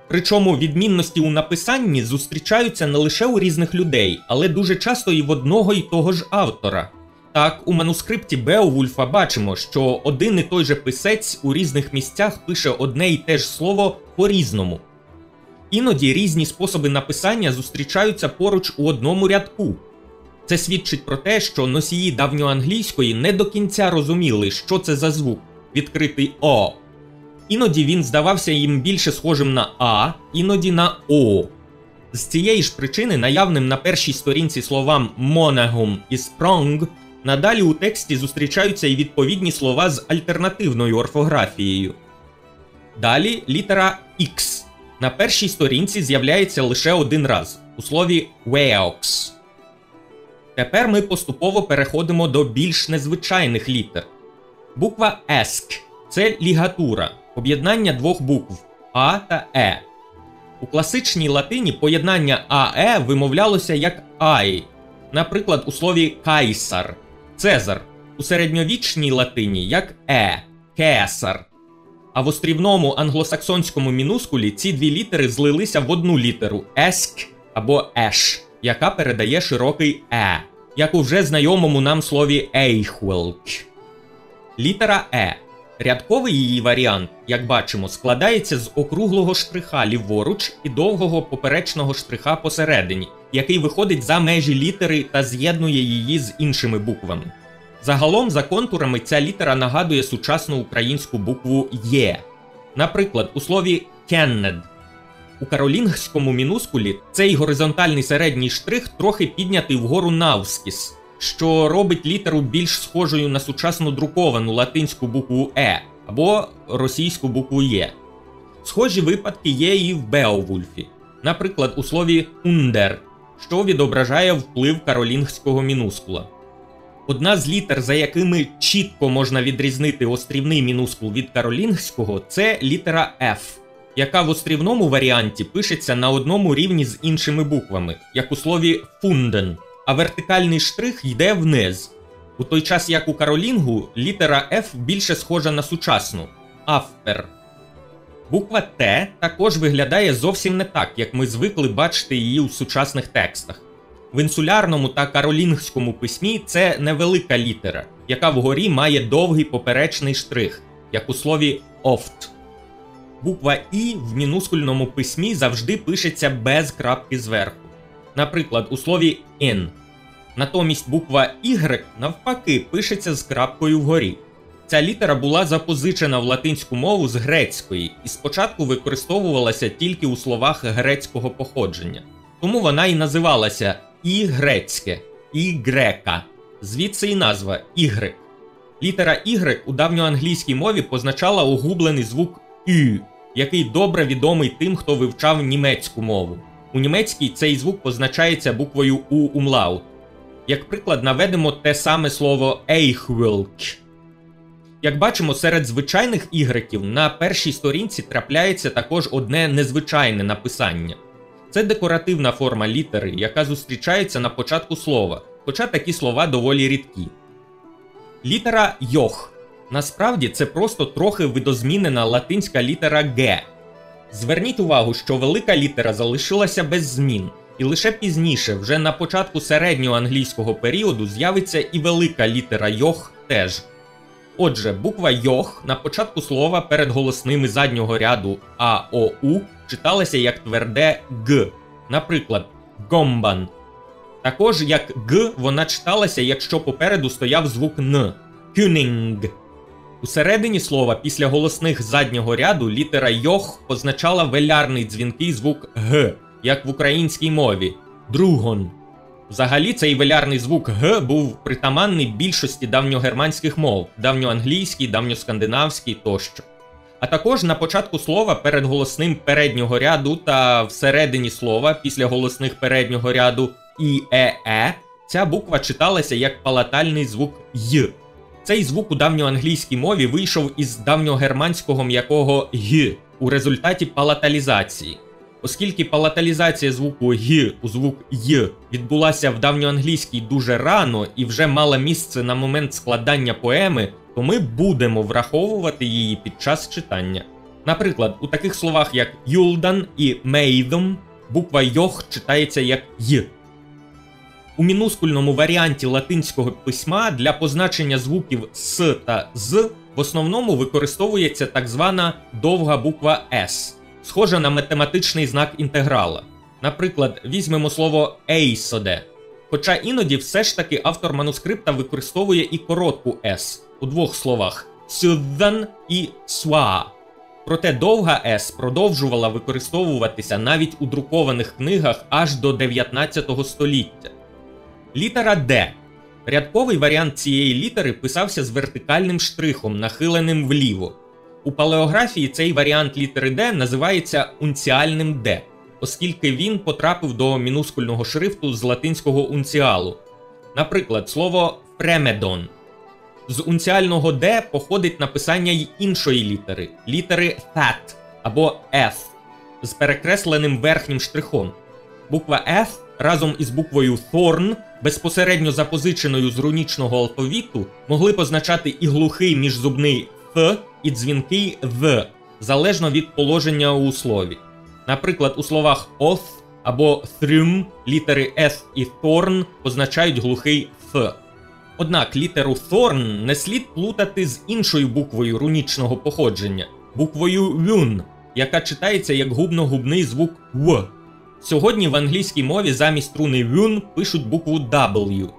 Причому відмінності у написанні зустрічаються не лише у різних людей, але дуже часто і в одного і того ж автора. Так, у манускрипті Беовульфа бачимо, що один і той же писець у різних місцях пише одне і те ж слово по-різному. Іноді різні способи написання зустрічаються поруч у одному рядку. Це свідчить про те, що носії давньоанглійської не до кінця розуміли, що це за звук відкритий О. Іноді він здавався їм більше схожим на А, іноді на О. З цієї ж причини наявним на першій сторінці словам монагум і спронг надалі у тексті зустрічаються і відповідні слова з альтернативною орфографією. Далі літера X. На першій сторінці з'являється лише один раз у слові weox. Тепер ми поступово переходимо до більш незвичайних літер. Буква ESC це лігатура, об'єднання двох букв А та Е. У класичній латині поєднання АЕ вимовлялося як ай, наприклад, у слові кайсар, Цезар, у середньовічній латині як Е, кесар. А в острівному англосаксонському мінускулі ці дві літери злилися в одну літеру еск або еш, яка передає широкий Е, як у вже знайомому нам слові ейхвелч. Літера Е. Рядковий її варіант, як бачимо, складається з округлого штриха ліворуч і довгого поперечного штриха посередині, який виходить за межі літери та з'єднує її з іншими буквами. Загалом, за контурами, ця літера нагадує сучасну українську букву Є. Наприклад, у слові кеннед. У каролінгському мінускулі цей горизонтальний середній штрих трохи піднятий вгору навскіс, що робить літеру більш схожою на сучасну друковану латинську букву Е або російську букву Є. Схожі випадки є і в Беовульфі, наприклад, у слові ундер, що відображає вплив каролінгського мінускула. Одна з літер, за якими чітко можна відрізнити острівний мінускул від каролінгського, це літера F, яка в острівному варіанті пишеться на одному рівні з іншими буквами, як у слові фунден, а вертикальний штрих йде вниз. У той час як у каролінгу літера F більше схожа на сучасну афпер. Буква Т також виглядає зовсім не так, як ми звикли бачити її у сучасних текстах. В інсулярному та каролінгському письмі це невелика літера, яка вгорі має довгий поперечний штрих, як у слові офт. Буква І в мінускульному письмі завжди пишеться без крапки зверху. Наприклад, у слові «in». Натомість буква Y навпаки пишеться з крапкою вгорі. Ця літера була запозичена в латинську мову з грецької і спочатку використовувалася тільки у словах грецького походження. Тому вона і називалася і грецьке, і грека, звідси і назва Y. Літера Y у давньоанглійській мові позначала огублений звук Ü, який добре відомий тим, хто вивчав німецьку мову. У німецькій цей звук позначається буквою У умлаут. Як приклад, наведемо те саме слово Eichwilch. Як бачимо, серед звичайних ігреків на першій сторінці трапляється також одне незвичайне написання. Це декоративна форма літери, яка зустрічається на початку слова, хоча такі слова доволі рідкі. Літера Йох. Насправді це просто трохи видозмінена латинська літера Г. Зверніть увагу, що велика літера залишилася без змін, і лише пізніше, вже на початку середнього англійського періоду, з'явиться і велика літера Йох теж. Отже, буква Йох на початку слова перед голосними заднього ряду АОУ читалася як тверде Г, наприклад, гомбан. Також як Г вона читалася, якщо попереду стояв звук Н кюнінг. Усередині слова після голосних заднього ряду літера Йох позначала велярний дзвінкий звук Г, як в українській мові другон. Взагалі, цей велярний звук Г був притаманний більшості давньогерманських мов давньоанглійський, давньоскандинавський тощо. А також на початку слова перед голосним переднього ряду та всередині слова після голосних переднього ряду і е е ця буква читалася як палатальний звук Й. Цей звук у давньоанглійській мові вийшов із давньогерманського м'якого й у результаті палаталізації. Оскільки палаталізація звуку г у звук й відбулася в давньоанглійській дуже рано і вже мала місце на момент складання поеми, то ми будемо враховувати її під час читання. Наприклад, у таких словах як юлдан і мейдом буква йох читається як й. У мінускульному варіанті латинського письма для позначення звуків с та з в основному використовується так звана довга буква С, схожа на математичний знак інтеграла. Наприклад, візьмемо слово «ейсоде», Хоча іноді все ж таки автор манускрипта використовує і коротку С у двох словах сюддан і суа. Проте довга С продовжувала використовуватися навіть у друкованих книгах аж до 19 століття. Літера Д. Рядковий варіант цієї літери писався з вертикальним штрихом, нахиленим вліво. У палеографії цей варіант літери Д називається унціальним Д, оскільки він потрапив до мінускульного шрифту з латинського унціалу. Наприклад, слово фремедон. З унціального Д походить написання й іншої літери літери That або F з перекресленим верхнім штрихом. Буква F разом із буквою Thorn, безпосередньо запозиченою з рунічного алфавіту, могли позначати і глухий міжзубний Th, і дзвінкий «th», залежно від положення у слові. Наприклад, у словах «oth» або «thrym» літери «s» і «thorn» позначають глухий «th». Однак літеру «thorn» не слід плутати з іншою буквою рунічного походження буквою «вюн», яка читається як губно-губний звук «в». Сьогодні в англійській мові замість руни «вюн» пишуть букву W.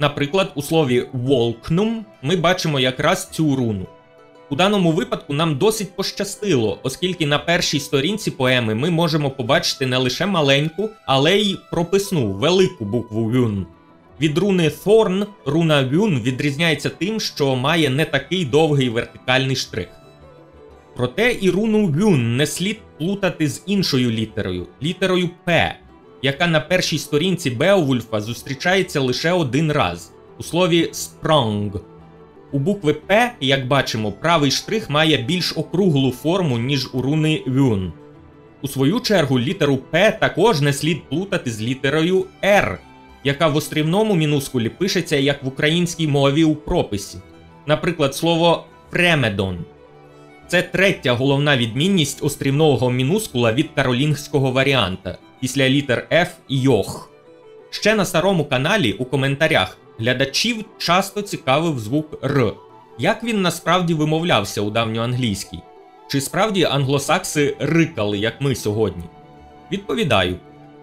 Наприклад, у слові «волкнум» ми бачимо якраз цю руну. У даному випадку нам досить пощастило, оскільки на першій сторінці поеми ми можемо побачити не лише маленьку, але й прописну велику букву Вюн. Від руни Thorn руна Вюн відрізняється тим, що має не такий довгий вертикальний штрих. Проте і руну Вюн не слід плутати з іншою літерою літерою П, яка на першій сторінці Беовульфа зустрічається лише один раз у слові «sprong». У букви П, як бачимо, правий штрих має більш округлу форму, ніж у руни Вюн. У свою чергу літеру П також не слід плутати з літерою Р, яка в острівному мінускулі пишеться як в українській мові у прописі. Наприклад, слово фремедон. Це третя головна відмінність острівного мінускула від каролінгського варіанта після літер F і Йох. Ще на старому каналі у коментарях глядачів часто цікавив звук Р. Як він насправді вимовлявся у давньоанглійській? Чи справді англосакси рикали, як ми сьогодні? Відповідаю: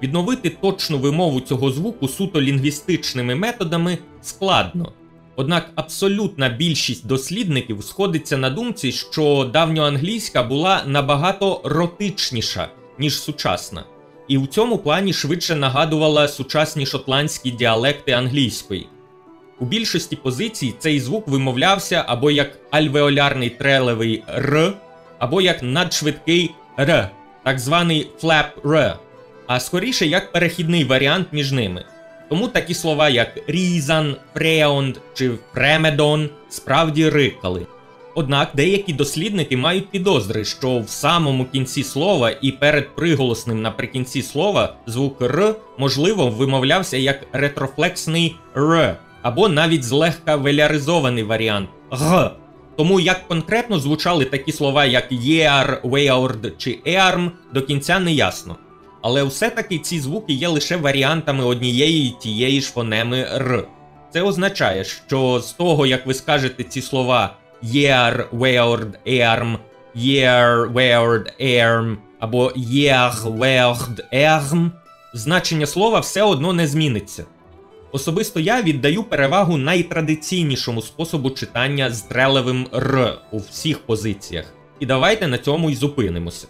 відновити точну вимову цього звуку суто лінгвістичними методами складно. Однак абсолютна більшість дослідників сходиться на думці, що давньоанглійська була набагато ротичніша, ніж сучасна, і в цьому плані швидше нагадувала сучасні шотландські діалекти англійської. У більшості позицій цей звук вимовлявся або як альвеолярний трелевий Р, або як надшвидкий Р, так званий флеп Р, а скоріше як перехідний варіант між ними. Тому такі слова, як risan, freond чи fremedon, справді рикали. Однак деякі дослідники мають підозри, що в самому кінці слова і перед приголосним наприкінці слова звук Р можливо вимовлявся як ретрофлексний Р, або навіть злегка веляризований варіант Г. Тому як конкретно звучали такі слова, як єар, веяорд чи еарм, до кінця не ясно. Але все-таки ці звуки є лише варіантами однієї і тієї ж фонеми Р. Це означає, що з того, як ви скажете ці слова year, weird, erm, year, weird, erm або year, weird, erm, значення слова все одно не зміниться. Особисто я віддаю перевагу найтрадиційнішому способу читання з трелевим Р у всіх позиціях. І давайте на цьому й зупинимося.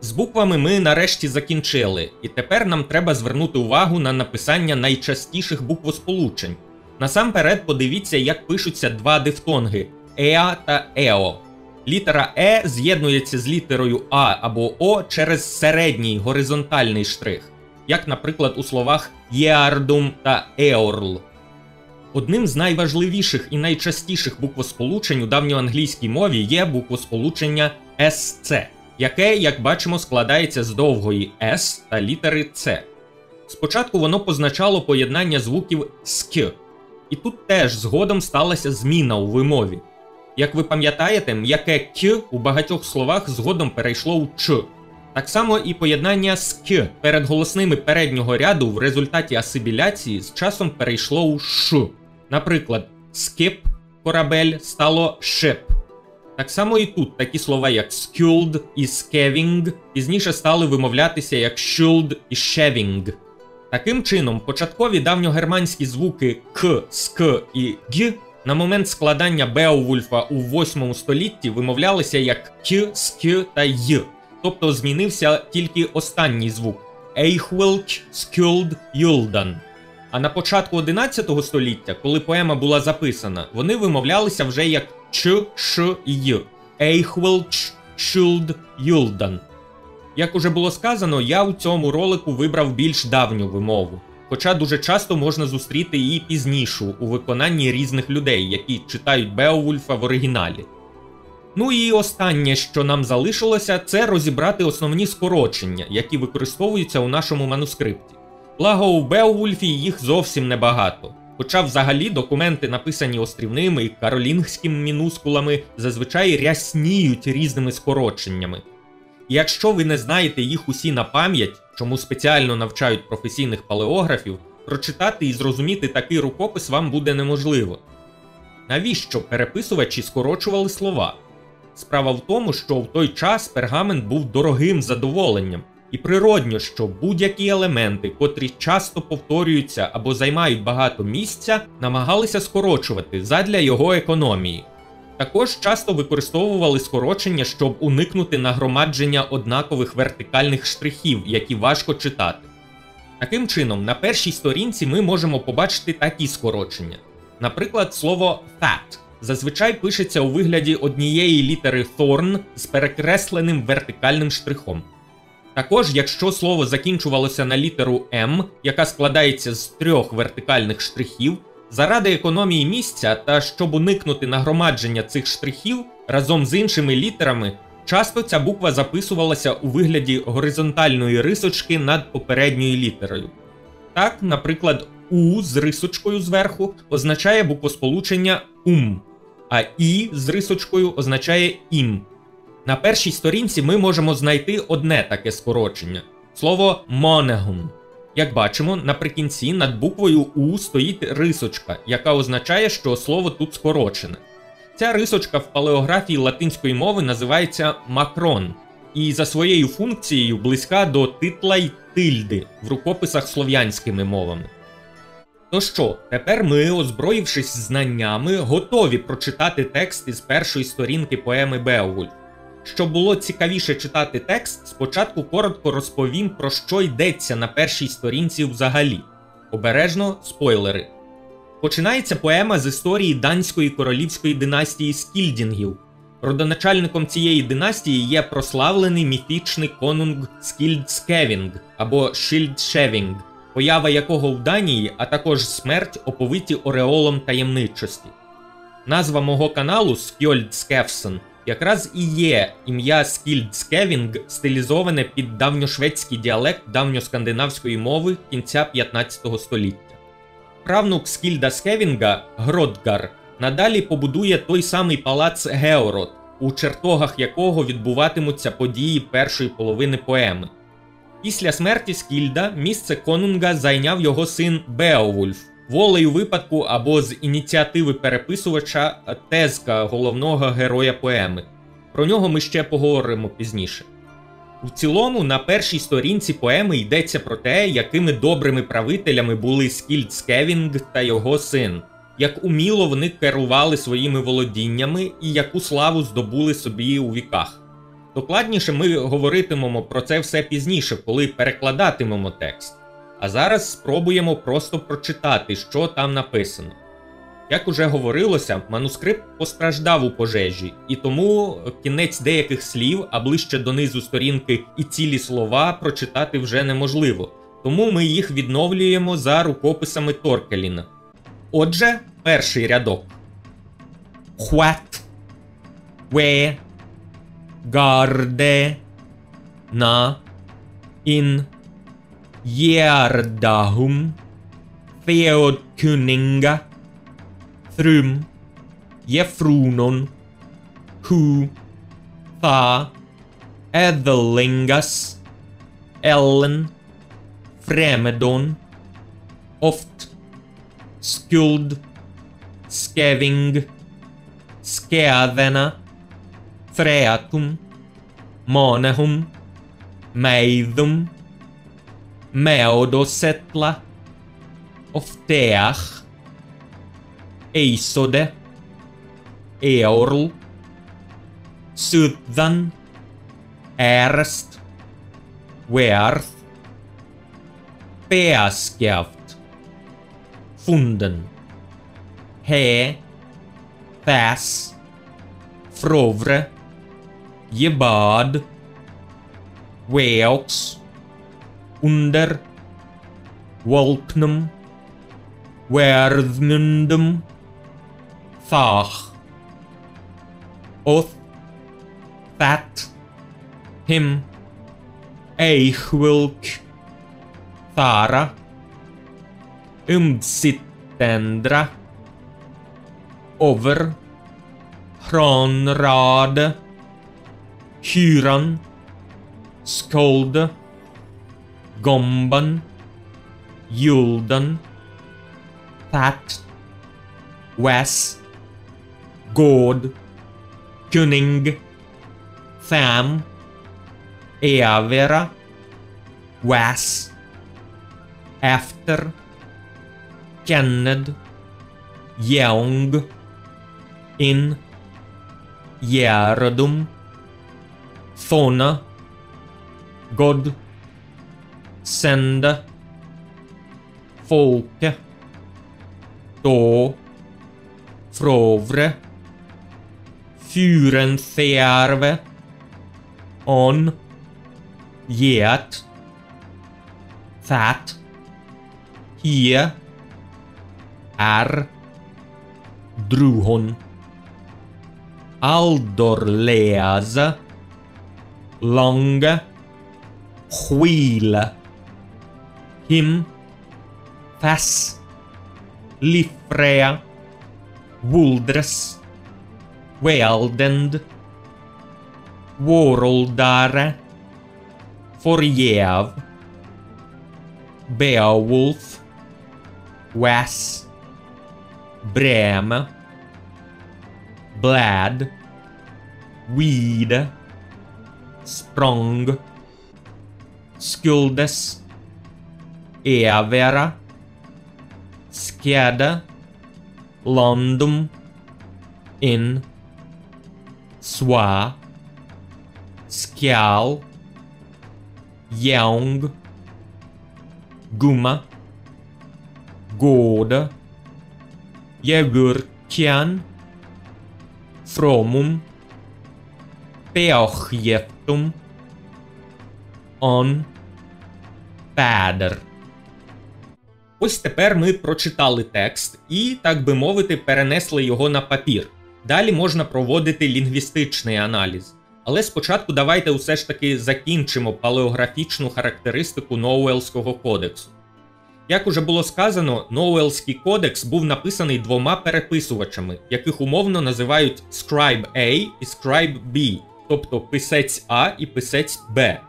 З буквами ми нарешті закінчили, і тепер нам треба звернути увагу на написання найчастіших буквосполучень. Насамперед подивіться, як пишуться два дифтонги Еа та Ео. Літера Е з'єднується з літерою А або О через середній горизонтальний штрих, як, наприклад, у словах єардум та еорл. Одним з найважливіших і найчастіших буквосполучень у давньоанглійській мові є буквосполучення SC яке, як бачимо, складається з довгої S та літери C. Спочатку воно позначало поєднання звуків СК, і тут теж згодом сталася зміна у вимові. Як ви пам'ятаєте, м'яке К у багатьох словах згодом перейшло у Ч. Так само і поєднання СК перед голосними переднього ряду в результаті асибіляції з часом перейшло у Ш. Наприклад, скип корабель стало шип. Так само і тут такі слова, як skilled і skeving пізніше стали вимовлятися як should і sheving. Таким чином, початкові давньогерманські звуки К, СК і Г на момент складання Беовульфа у 8 столітті вимовлялися як К, СК та Й, тобто змінився тільки останній звук æghwylc, scolde, gyldan. А на початку 11 століття, коли поема була записана, вони вимовлялися вже як Ч, Ш Й. Æghwylc, scolde, gyldan. Як уже було сказано, я у цьому ролику вибрав більш давню вимову. Хоча дуже часто можна зустріти її пізнішу у виконанні різних людей, які читають Беовульфа в оригіналі. Ну і останнє, що нам залишилося, це розібрати основні скорочення, які використовуються у нашому манускрипті. Благо у Беовульфі їх зовсім небагато. Хоча взагалі документи, написані острівними і каролінгськими мінускулами, зазвичай рясніють різними скороченнями. І якщо ви не знаєте їх усі на пам'ять, чому спеціально навчають професійних палеографів, прочитати і зрозуміти такий рукопис вам буде неможливо. Навіщо переписувачі скорочували слова? Справа в тому, що в той час пергамент був дорогим задоволенням. І природньо, що будь-які елементи, котрі часто повторюються або займають багато місця, намагалися скорочувати задля його економії. Також часто використовували скорочення, щоб уникнути нагромадження однакових вертикальних штрихів, які важко читати. Таким чином, на першій сторінці ми можемо побачити такі скорочення. Наприклад, слово fat зазвичай пишеться у вигляді однієї літери thorn з перекресленим вертикальним штрихом. Також, якщо слово закінчувалося на літеру М, яка складається з трьох вертикальних штрихів, заради економії місця та щоб уникнути нагромадження цих штрихів разом з іншими літерами, часто ця буква записувалася у вигляді горизонтальної рисочки над попередньою літерою. Так, наприклад, У з рисочкою зверху означає буквосполучення ум, а І з рисочкою означає ім. На першій сторінці ми можемо знайти одне таке скорочення слово монегум. Як бачимо, наприкінці над буквою У стоїть рисочка, яка означає, що слово тут скорочене. Ця рисочка в палеографії латинської мови називається макрон, і за своєю функцією близька до титла й тильди в рукописах слов'янськими мовами. То що, тепер ми, озброївшись знаннями, готові прочитати текст із першої сторінки поеми Беовульф. Щоб було цікавіше читати текст, спочатку коротко розповім, про що йдеться на першій сторінці взагалі. Обережно спойлери. Починається поема з історії данської королівської династії Скільдінгів. Родоначальником цієї династії є прославлений міфічний конунг Скільдскевінг або Шильдшевінг, поява якого в Данії, а також смерть оповиті ореолом таємничості. Назва мого каналу Скьольдскефсен якраз і є ім'я Скільдскевінг, стилізоване під давньошведський діалект давньоскандинавської мови кінця 15 століття. Правнук Скільда Скевінга Гродгар надалі побудує той самий палац Георот, у чертогах якого відбуватимуться події першої половини поеми. Після смерті Скільда місце конунга зайняв його син Беовульф, волею випадку або з ініціативи переписувача тезка головного героя поеми. Про нього ми ще поговоримо пізніше. В цілому, на першій сторінці поеми йдеться про те, якими добрими правителями були Скільд Скевінг та його син, як уміло вони керували своїми володіннями і яку славу здобули собі у віках. Докладніше ми говоритимемо про це все пізніше, коли перекладатимемо текст. А зараз спробуємо просто прочитати, що там написано. Як уже говорилося, манускрипт постраждав у пожежі, і тому кінець деяких слів, а ближче донизу сторінки і цілі слова прочитати вже неможливо, тому ми їх відновлюємо за рукописами Торкеліна. Отже, перший рядок. Хват. Ве. Гарде. На. Ін. Gerdahum, Feodkunninga, Thrum, Jefrunon, Hu, Tha, Ethelingas, Ellen, Fremedon, Oft, Skuld, Skeving, Skävena, Freatum, Manehum, Meidum, Meodossetla, Ofteach, Eisode, Eorl, Syddan, Äärst, Wearth, Peaskeaft, Funden, He, Fäs, Frovre, Jebad, Weox, under Walpnum Werðmundum Thach Oth That Him Eichwilk Thara Umsittendra Over Hranrade Hyran Skolde Gomban, Juldan, That, Wes, Gård, Kunning, Tham, Eavera, Was, Efter, Kenned, Yeong, In, Gjerdum, Fona, God, sända folket då fråvre fyrenfjärve on get fat hie är druhon aldorläsa långa skila Him, Fass, Liffrea, Wuldres, Wealdend, Woroldare, Forjev, Beowulf, Wass, Breme, Blad, Weed, Sprong, Skuldes, Eavera, Skeda, Londum, In, sua Skial, Yeong, Guma, Goda, Yevurkian, Fromum, Peochietum, On, Pader. Ось тепер ми прочитали текст і, так би мовити, перенесли його на папір. Далі можна проводити лінгвістичний аналіз. Але спочатку давайте усе ж таки закінчимо палеографічну характеристику Ноуелського кодексу. Як уже було сказано, Ноуелський кодекс був написаний двома переписувачами, яких умовно називають Scribe A і Scribe B, тобто писець А і писець Б.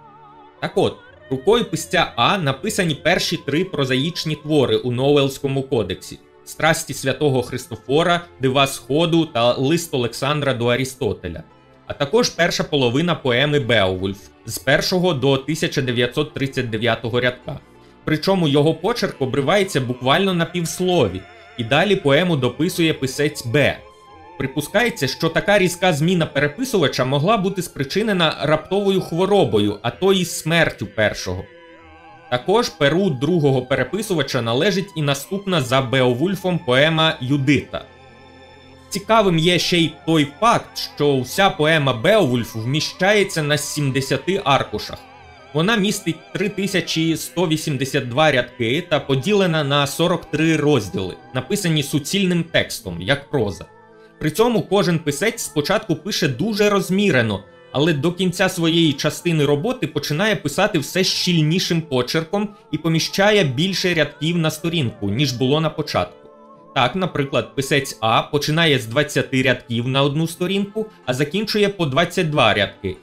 Так от, рукою писця А написані перші три прозаїчні твори у Ноуелському кодексі: Страсті святого Христофора, Дива Сходу та Лист Олександра до Арістотеля, а також перша половина поеми Беовульф з 1 до 1939 рядка. Причому його почерк обривається буквально на півслові, і далі поему дописує писець Б. Припускається, що така різка зміна переписувача могла бути спричинена раптовою хворобою, а то і смертю першого. Також перу другого переписувача належить і наступна за Беовульфом поема Юдита. Цікавим є ще й той факт, що вся поема Беовульф вміщається на 70 аркушах. Вона містить 3182 рядки та поділена на 43 розділи, написані суцільним текстом, як проза. При цьому кожен писець спочатку пише дуже розмірено, але до кінця своєї частини роботи починає писати все щільнішим почерком і поміщає більше рядків на сторінку, ніж було на початку. Так, наприклад, писець А починає з 20 рядків на одну сторінку, а закінчує по 22 рядки.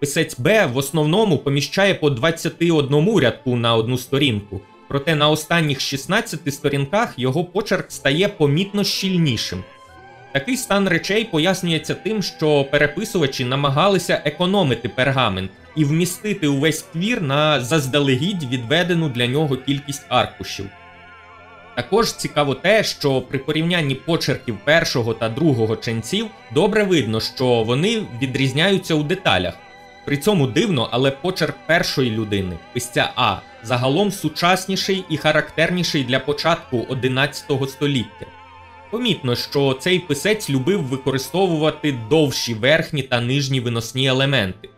Писець Б в основному поміщає по 21 рядку на одну сторінку, проте на останніх 16 сторінках його почерк стає помітно щільнішим. Такий стан речей пояснюється тим, що переписувачі намагалися економити пергамент і вмістити увесь твір на заздалегідь відведену для нього кількість аркушів. Також цікаво те, що при порівнянні почерків першого та другого ченців добре видно, що вони відрізняються у деталях. При цьому дивно, але почерк першої людини, писця А, загалом сучасніший і характерніший для початку 11 століття. Помітно, що цей писець любив використовувати довші верхні та нижні виносні елементи.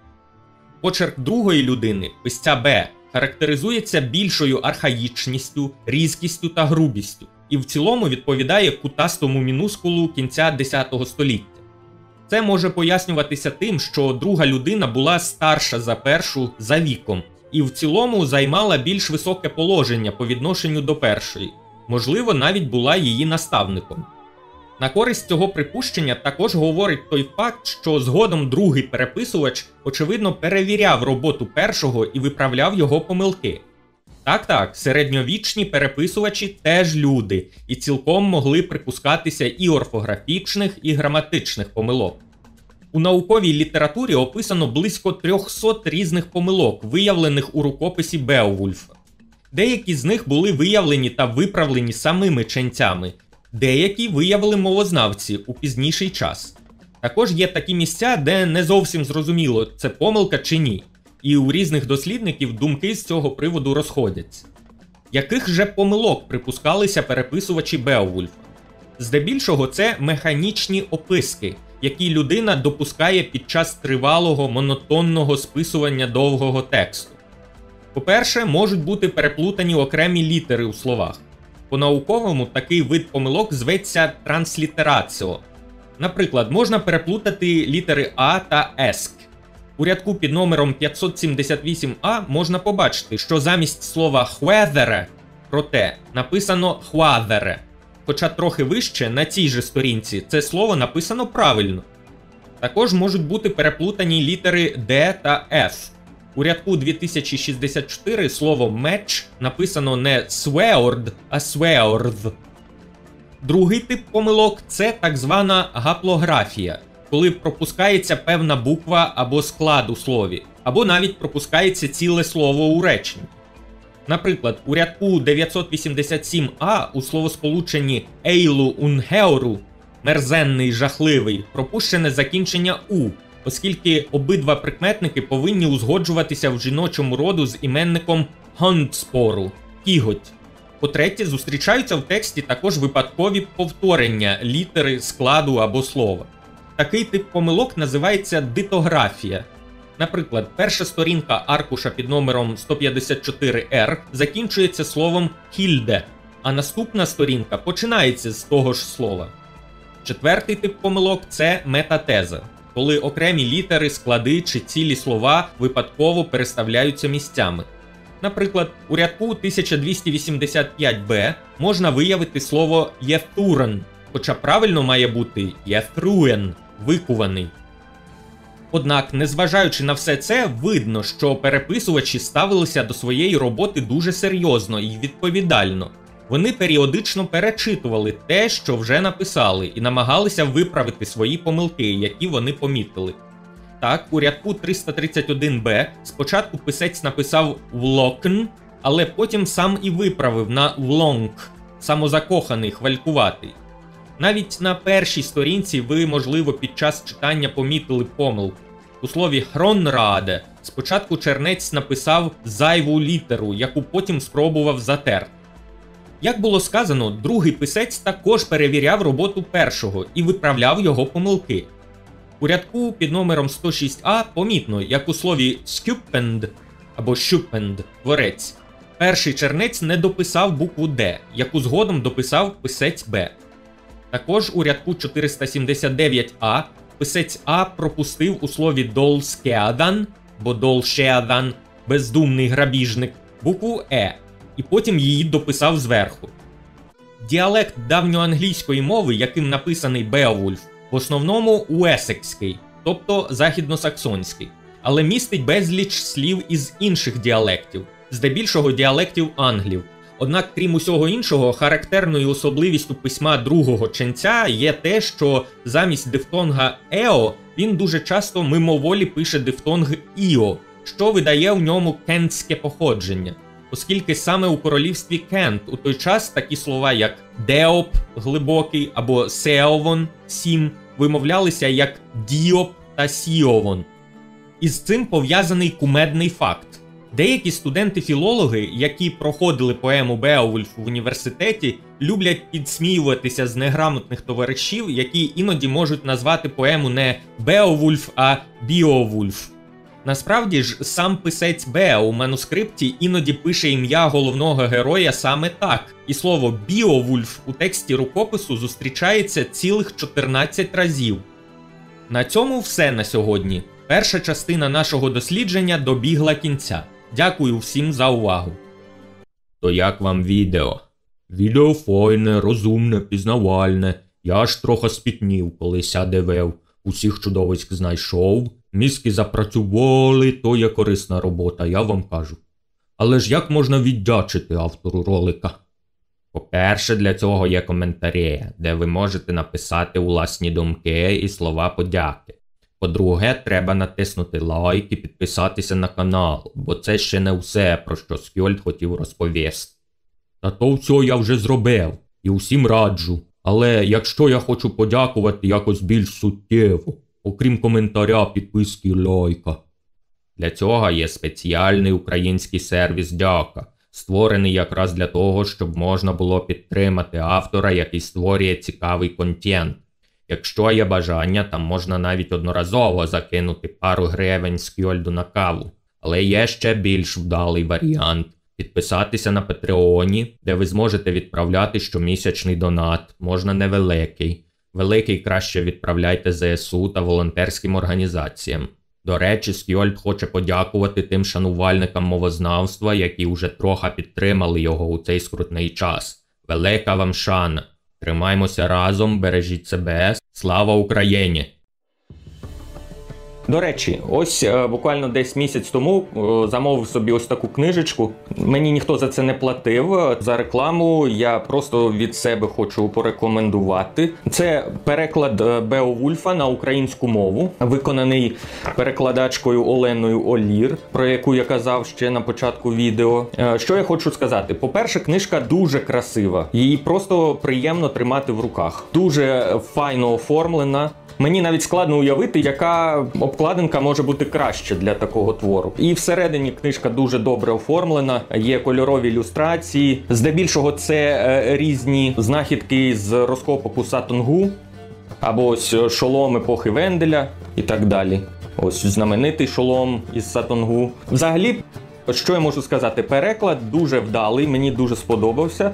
Почерк другої людини, писця Б, характеризується більшою архаїчністю, різкістю та грубістю, і в цілому відповідає кутастому мінускулу кінця 10 століття. Це може пояснюватися тим, що друга людина була старша за першу за віком, і в цілому займала більш високе положення по відношенню до першої, можливо, навіть була її наставником. На користь цього припущення також говорить той факт, що згодом другий переписувач, очевидно, перевіряв роботу першого і виправляв його помилки. Так так, середньовічні переписувачі теж люди, і цілком могли припускатися і орфографічних, і граматичних помилок. У науковій літературі описано близько 300 різних помилок, виявлених у рукописі Беовульфа. Деякі з них були виявлені та виправлені самими ченцями, деякі виявили мовознавці у пізніший час. Також є такі місця, де не зовсім зрозуміло, це помилка чи ні. І у різних дослідників думки з цього приводу розходяться. Яких же помилок припускалися переписувачі Беовульфа? Здебільшого це механічні описки, які людина допускає під час тривалого монотонного списування довгого тексту. По-перше, можуть бути переплутані окремі літери у словах. По-науковому такий вид помилок зветься транслітераціо. Наприклад, можна переплутати літери А та Еск. У рядку під номером 578А можна побачити, що замість слова хвезере проте написано хвазере. Хоча трохи вище на цій же сторінці це слово написано правильно. Також можуть бути переплутані літери Д та F. У рядку 2064 слово меч написано не «sweord», а «sweord». Другий тип помилок це так звана гаплографія, коли пропускається певна буква або склад у слові, або навіть пропускається ціле слово у реченні. Наприклад, у рядку 987а у словосполученні Ейлу Унгеору мерзенний жахливий пропущене закінчення У, оскільки обидва прикметники повинні узгоджуватися в жіночому роду з іменником Гондспору кіготь. По-третє, зустрічаються в тексті також випадкові повторення літери, складу або слова. Такий тип помилок називається дитографія. Наприклад, перша сторінка аркуша під номером 154R закінчується словом хільде, а наступна сторінка починається з того ж слова. Четвертий тип помилок це метатеза, коли окремі літери, склади чи цілі слова випадково переставляються місцями. Наприклад, у рядку 1285b можна виявити слово єфтурен, хоча правильно має бути єфтруен, викуваний. Однак, незважаючи на все це, видно, що переписувачі ставилися до своєї роботи дуже серйозно і відповідально. Вони періодично перечитували те, що вже написали, і намагалися виправити свої помилки, які вони помітили. Так, у рядку 331b спочатку писець написав влокн, але потім сам і виправив на влонг, самозакоханий, хвалькуватий. Навіть на першій сторінці ви, можливо, під час читання помітили помилку. У слові хронраде спочатку чернець написав зайву літеру, яку потім спробував затерти. Як було сказано, другий писець також перевіряв роботу першого і виправляв його помилки. У рядку під номером 106а помітно, як у слові скюппенд або щуппенд творець, перший чернець не дописав букву Д, яку згодом дописав писець Б. Також у рядку 479а писець А пропустив у слові долскеадан, бо долшеадан бездумний грабіжник, букву Е, і потім її дописав зверху. Діалект давньоанглійської мови, яким написаний Беовульф, в основному уесекський, тобто західносаксонський, але містить безліч слів із інших діалектів, здебільшого діалектів англів. Однак, крім усього іншого, характерною особливістю письма другого ченця є те, що замість дифтонга ео він дуже часто мимоволі пише дифтонг іо, що видає в ньому кентське походження, оскільки саме у королівстві Кент у той час такі слова, як деоп глибокий або сеовон сім, вимовлялися як діоп та сіовон. Із цим пов'язаний кумедний факт. Деякі студенти-філологи, які проходили поему Беовульф в університеті, люблять підсміюватися з неграмотних товаришів, які іноді можуть назвати поему не Беовульф, а Біовульф. Насправді ж, сам писець Беа у манускрипті іноді пише ім'я головного героя саме так, і слово Біовульф у тексті рукопису зустрічається цілих 14 разів. На цьому все на сьогодні. Перша частина нашого дослідження добігла кінця. Дякую всім за увагу. То як вам відео? Відео файне, розумне, пізнавальне. Я ж трохи спітнів, коли ся дивив. Усіх чудовиськ знайшов. Мізки запрацювали, то є корисна робота, я вам кажу. Але ж як можна віддячити автору ролика? По-перше, для цього є коментарі, де ви можете написати власні думки і слова подяки. По-друге, треба натиснути лайк і підписатися на канал, бо це ще не все, про що Скьольд хотів розповісти. Та то все я вже зробив і усім раджу. Але якщо я хочу подякувати якось більш суттєво, окрім коментаря, підписки лайка. Для цього є спеціальний український сервіс Дяка, створений якраз для того, щоб можна було підтримати автора, який створює цікавий контент. Якщо є бажання, там можна навіть одноразово закинути пару гривень з кьольду на каву. Але є ще більш вдалий варіант підписатися на Патреоні, де ви зможете відправляти щомісячний донат, можна невеликий. Великий краще відправляйте ЗСУ та волонтерським організаціям. До речі, Скьольд хоче подякувати тим шанувальникам мовознавства, які вже трохи підтримали його у цей скрутний час. Велика вам шана! Тримаймося разом, бережіть себе. Слава Україні! До речі, ось е, буквально десь місяць тому е, замовив собі ось таку книжечку. Мені ніхто за це не платив. За рекламу я просто від себе хочу порекомендувати. Це переклад е, Беовульфа на українську мову, виконаний перекладачкою Оленою Олір, про яку я казав ще на початку відео. Що я хочу сказати? По-перше, книжка дуже красива, її просто приємно тримати в руках. Дуже файно оформлена. Мені навіть складно уявити, яка обкладинка може бути краще для такого твору. І всередині книжка дуже добре оформлена, є кольорові ілюстрації. Здебільшого це е, різні знахідки з розкопок у Сатонгу, або ось шолом епохи Венделя і так далі. Ось знаменитий шолом із Сатонгу. Взагалі, що я можу сказати, переклад дуже вдалий, мені дуже сподобався.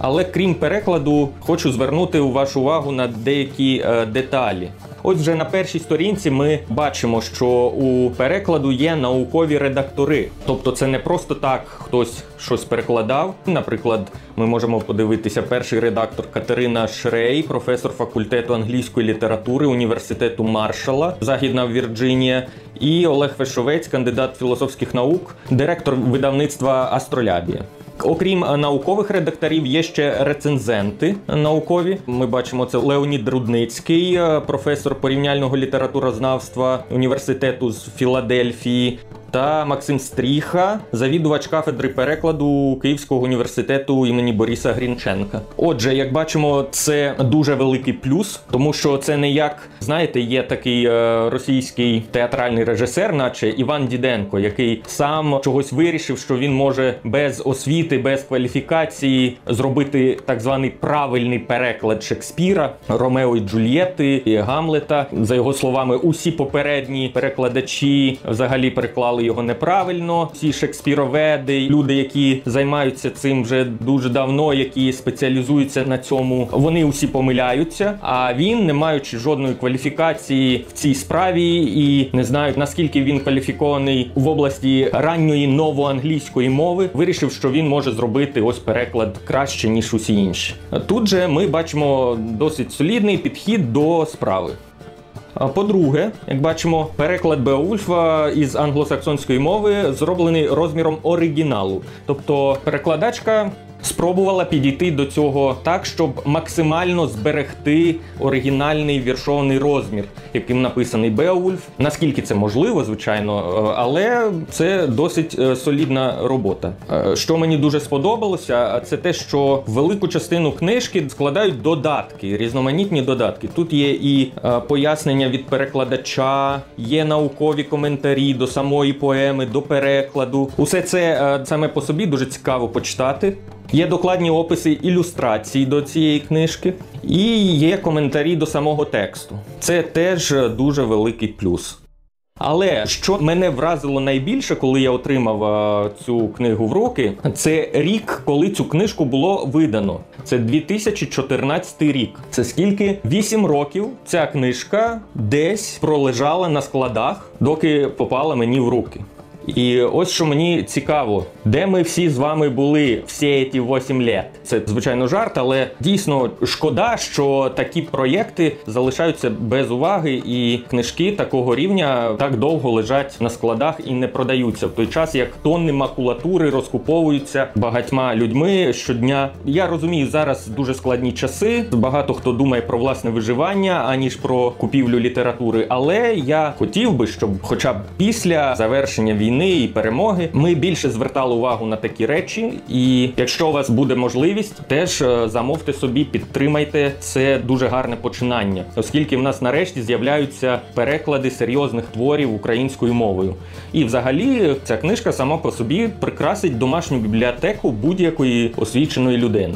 Але крім перекладу, хочу звернути вашу увагу на деякі е, деталі. Ось вже на першій сторінці ми бачимо, що у перекладу є наукові редактори. Тобто це не просто так хтось щось перекладав. Наприклад, ми можемо подивитися перший редактор Катерина Шрей, професор факультету англійської літератури університету Маршала, Західна Вірджинія, і Олег Фешовець, кандидат філософських наук, директор видавництва Астролябія. Окрім е, наукових редакторів, є ще рецензенти наукові. Ми бачимо це Леонід Рудницький, е, професор порівняльного літературознавства університету з Філадельфії. Та Максим Стріха, завідувач кафедри перекладу Київського університету імені Бориса Грінченка. Отже, як бачимо, це дуже великий плюс, тому що це не як знаєте, є такий е, російський театральний режисер, наче Іван Діденко, який сам чогось вирішив, що він може без освіти, без кваліфікації зробити так званий правильний переклад Шекспіра, Ромео і Джульєти і Гамлета. За його словами, усі попередні перекладачі взагалі переклали його неправильно. Всі шекспіроведи, люди, які займаються цим вже дуже давно, які спеціалізуються на цьому, вони усі помиляються. А він, не маючи жодної кваліфікації в цій справі, і не знаю наскільки він кваліфікований в області ранньої новоанглійської мови, вирішив, що він може зробити ось переклад краще ніж усі інші. Тут же ми бачимо досить солідний підхід до справи. По-друге, як бачимо, переклад Беовульфа із англосаксонської мови зроблений розміром оригіналу. Тобто перекладачка спробувала підійти до цього так, щоб максимально зберегти оригінальний віршований розмір, яким написаний Беовульф. Наскільки це можливо, звичайно, е, але це досить е, солідна робота. Е, Що мені дуже сподобалося, це те, що велику частину книжки складають додатки, різноманітні додатки. Тут є і пояснення від перекладача, є наукові коментарі до самої поеми, до перекладу. Усе це саме по собі дуже цікаво почитати. Є докладні описи ілюстрацій до цієї книжки, і є коментарі до самого тексту. Це теж дуже великий плюс. Але що мене вразило найбільше, коли я отримав а, цю книгу в руки, це рік, коли цю книжку було видано. Це 2014 рік. Це скільки? 8 років ця книжка десь пролежала на складах, доки попала мені в руки. І ось що мені цікаво, де ми всі з вами були всі ці 8 літ. Це звичайно жарт, але дійсно шкода, що такі проєкти залишаються без уваги, і книжки такого рівня так довго лежать на складах і не продаються в той час, як тонни макулатури розкуповуються багатьма людьми щодня. Я розумію, зараз дуже складні часи. Багато хто думає про власне виживання, аніж про купівлю літератури. Але я хотів би, щоб, хоча б після завершення війни війни і перемоги. Ми більше звертали увагу на такі речі. І якщо у вас буде можливість, теж е, замовте собі, підтримайте. Це дуже гарне починання, оскільки в нас нарешті з'являються переклади серйозних творів українською мовою. І взагалі ця книжка сама по собі прикрасить домашню бібліотеку будь-якої освіченої людини.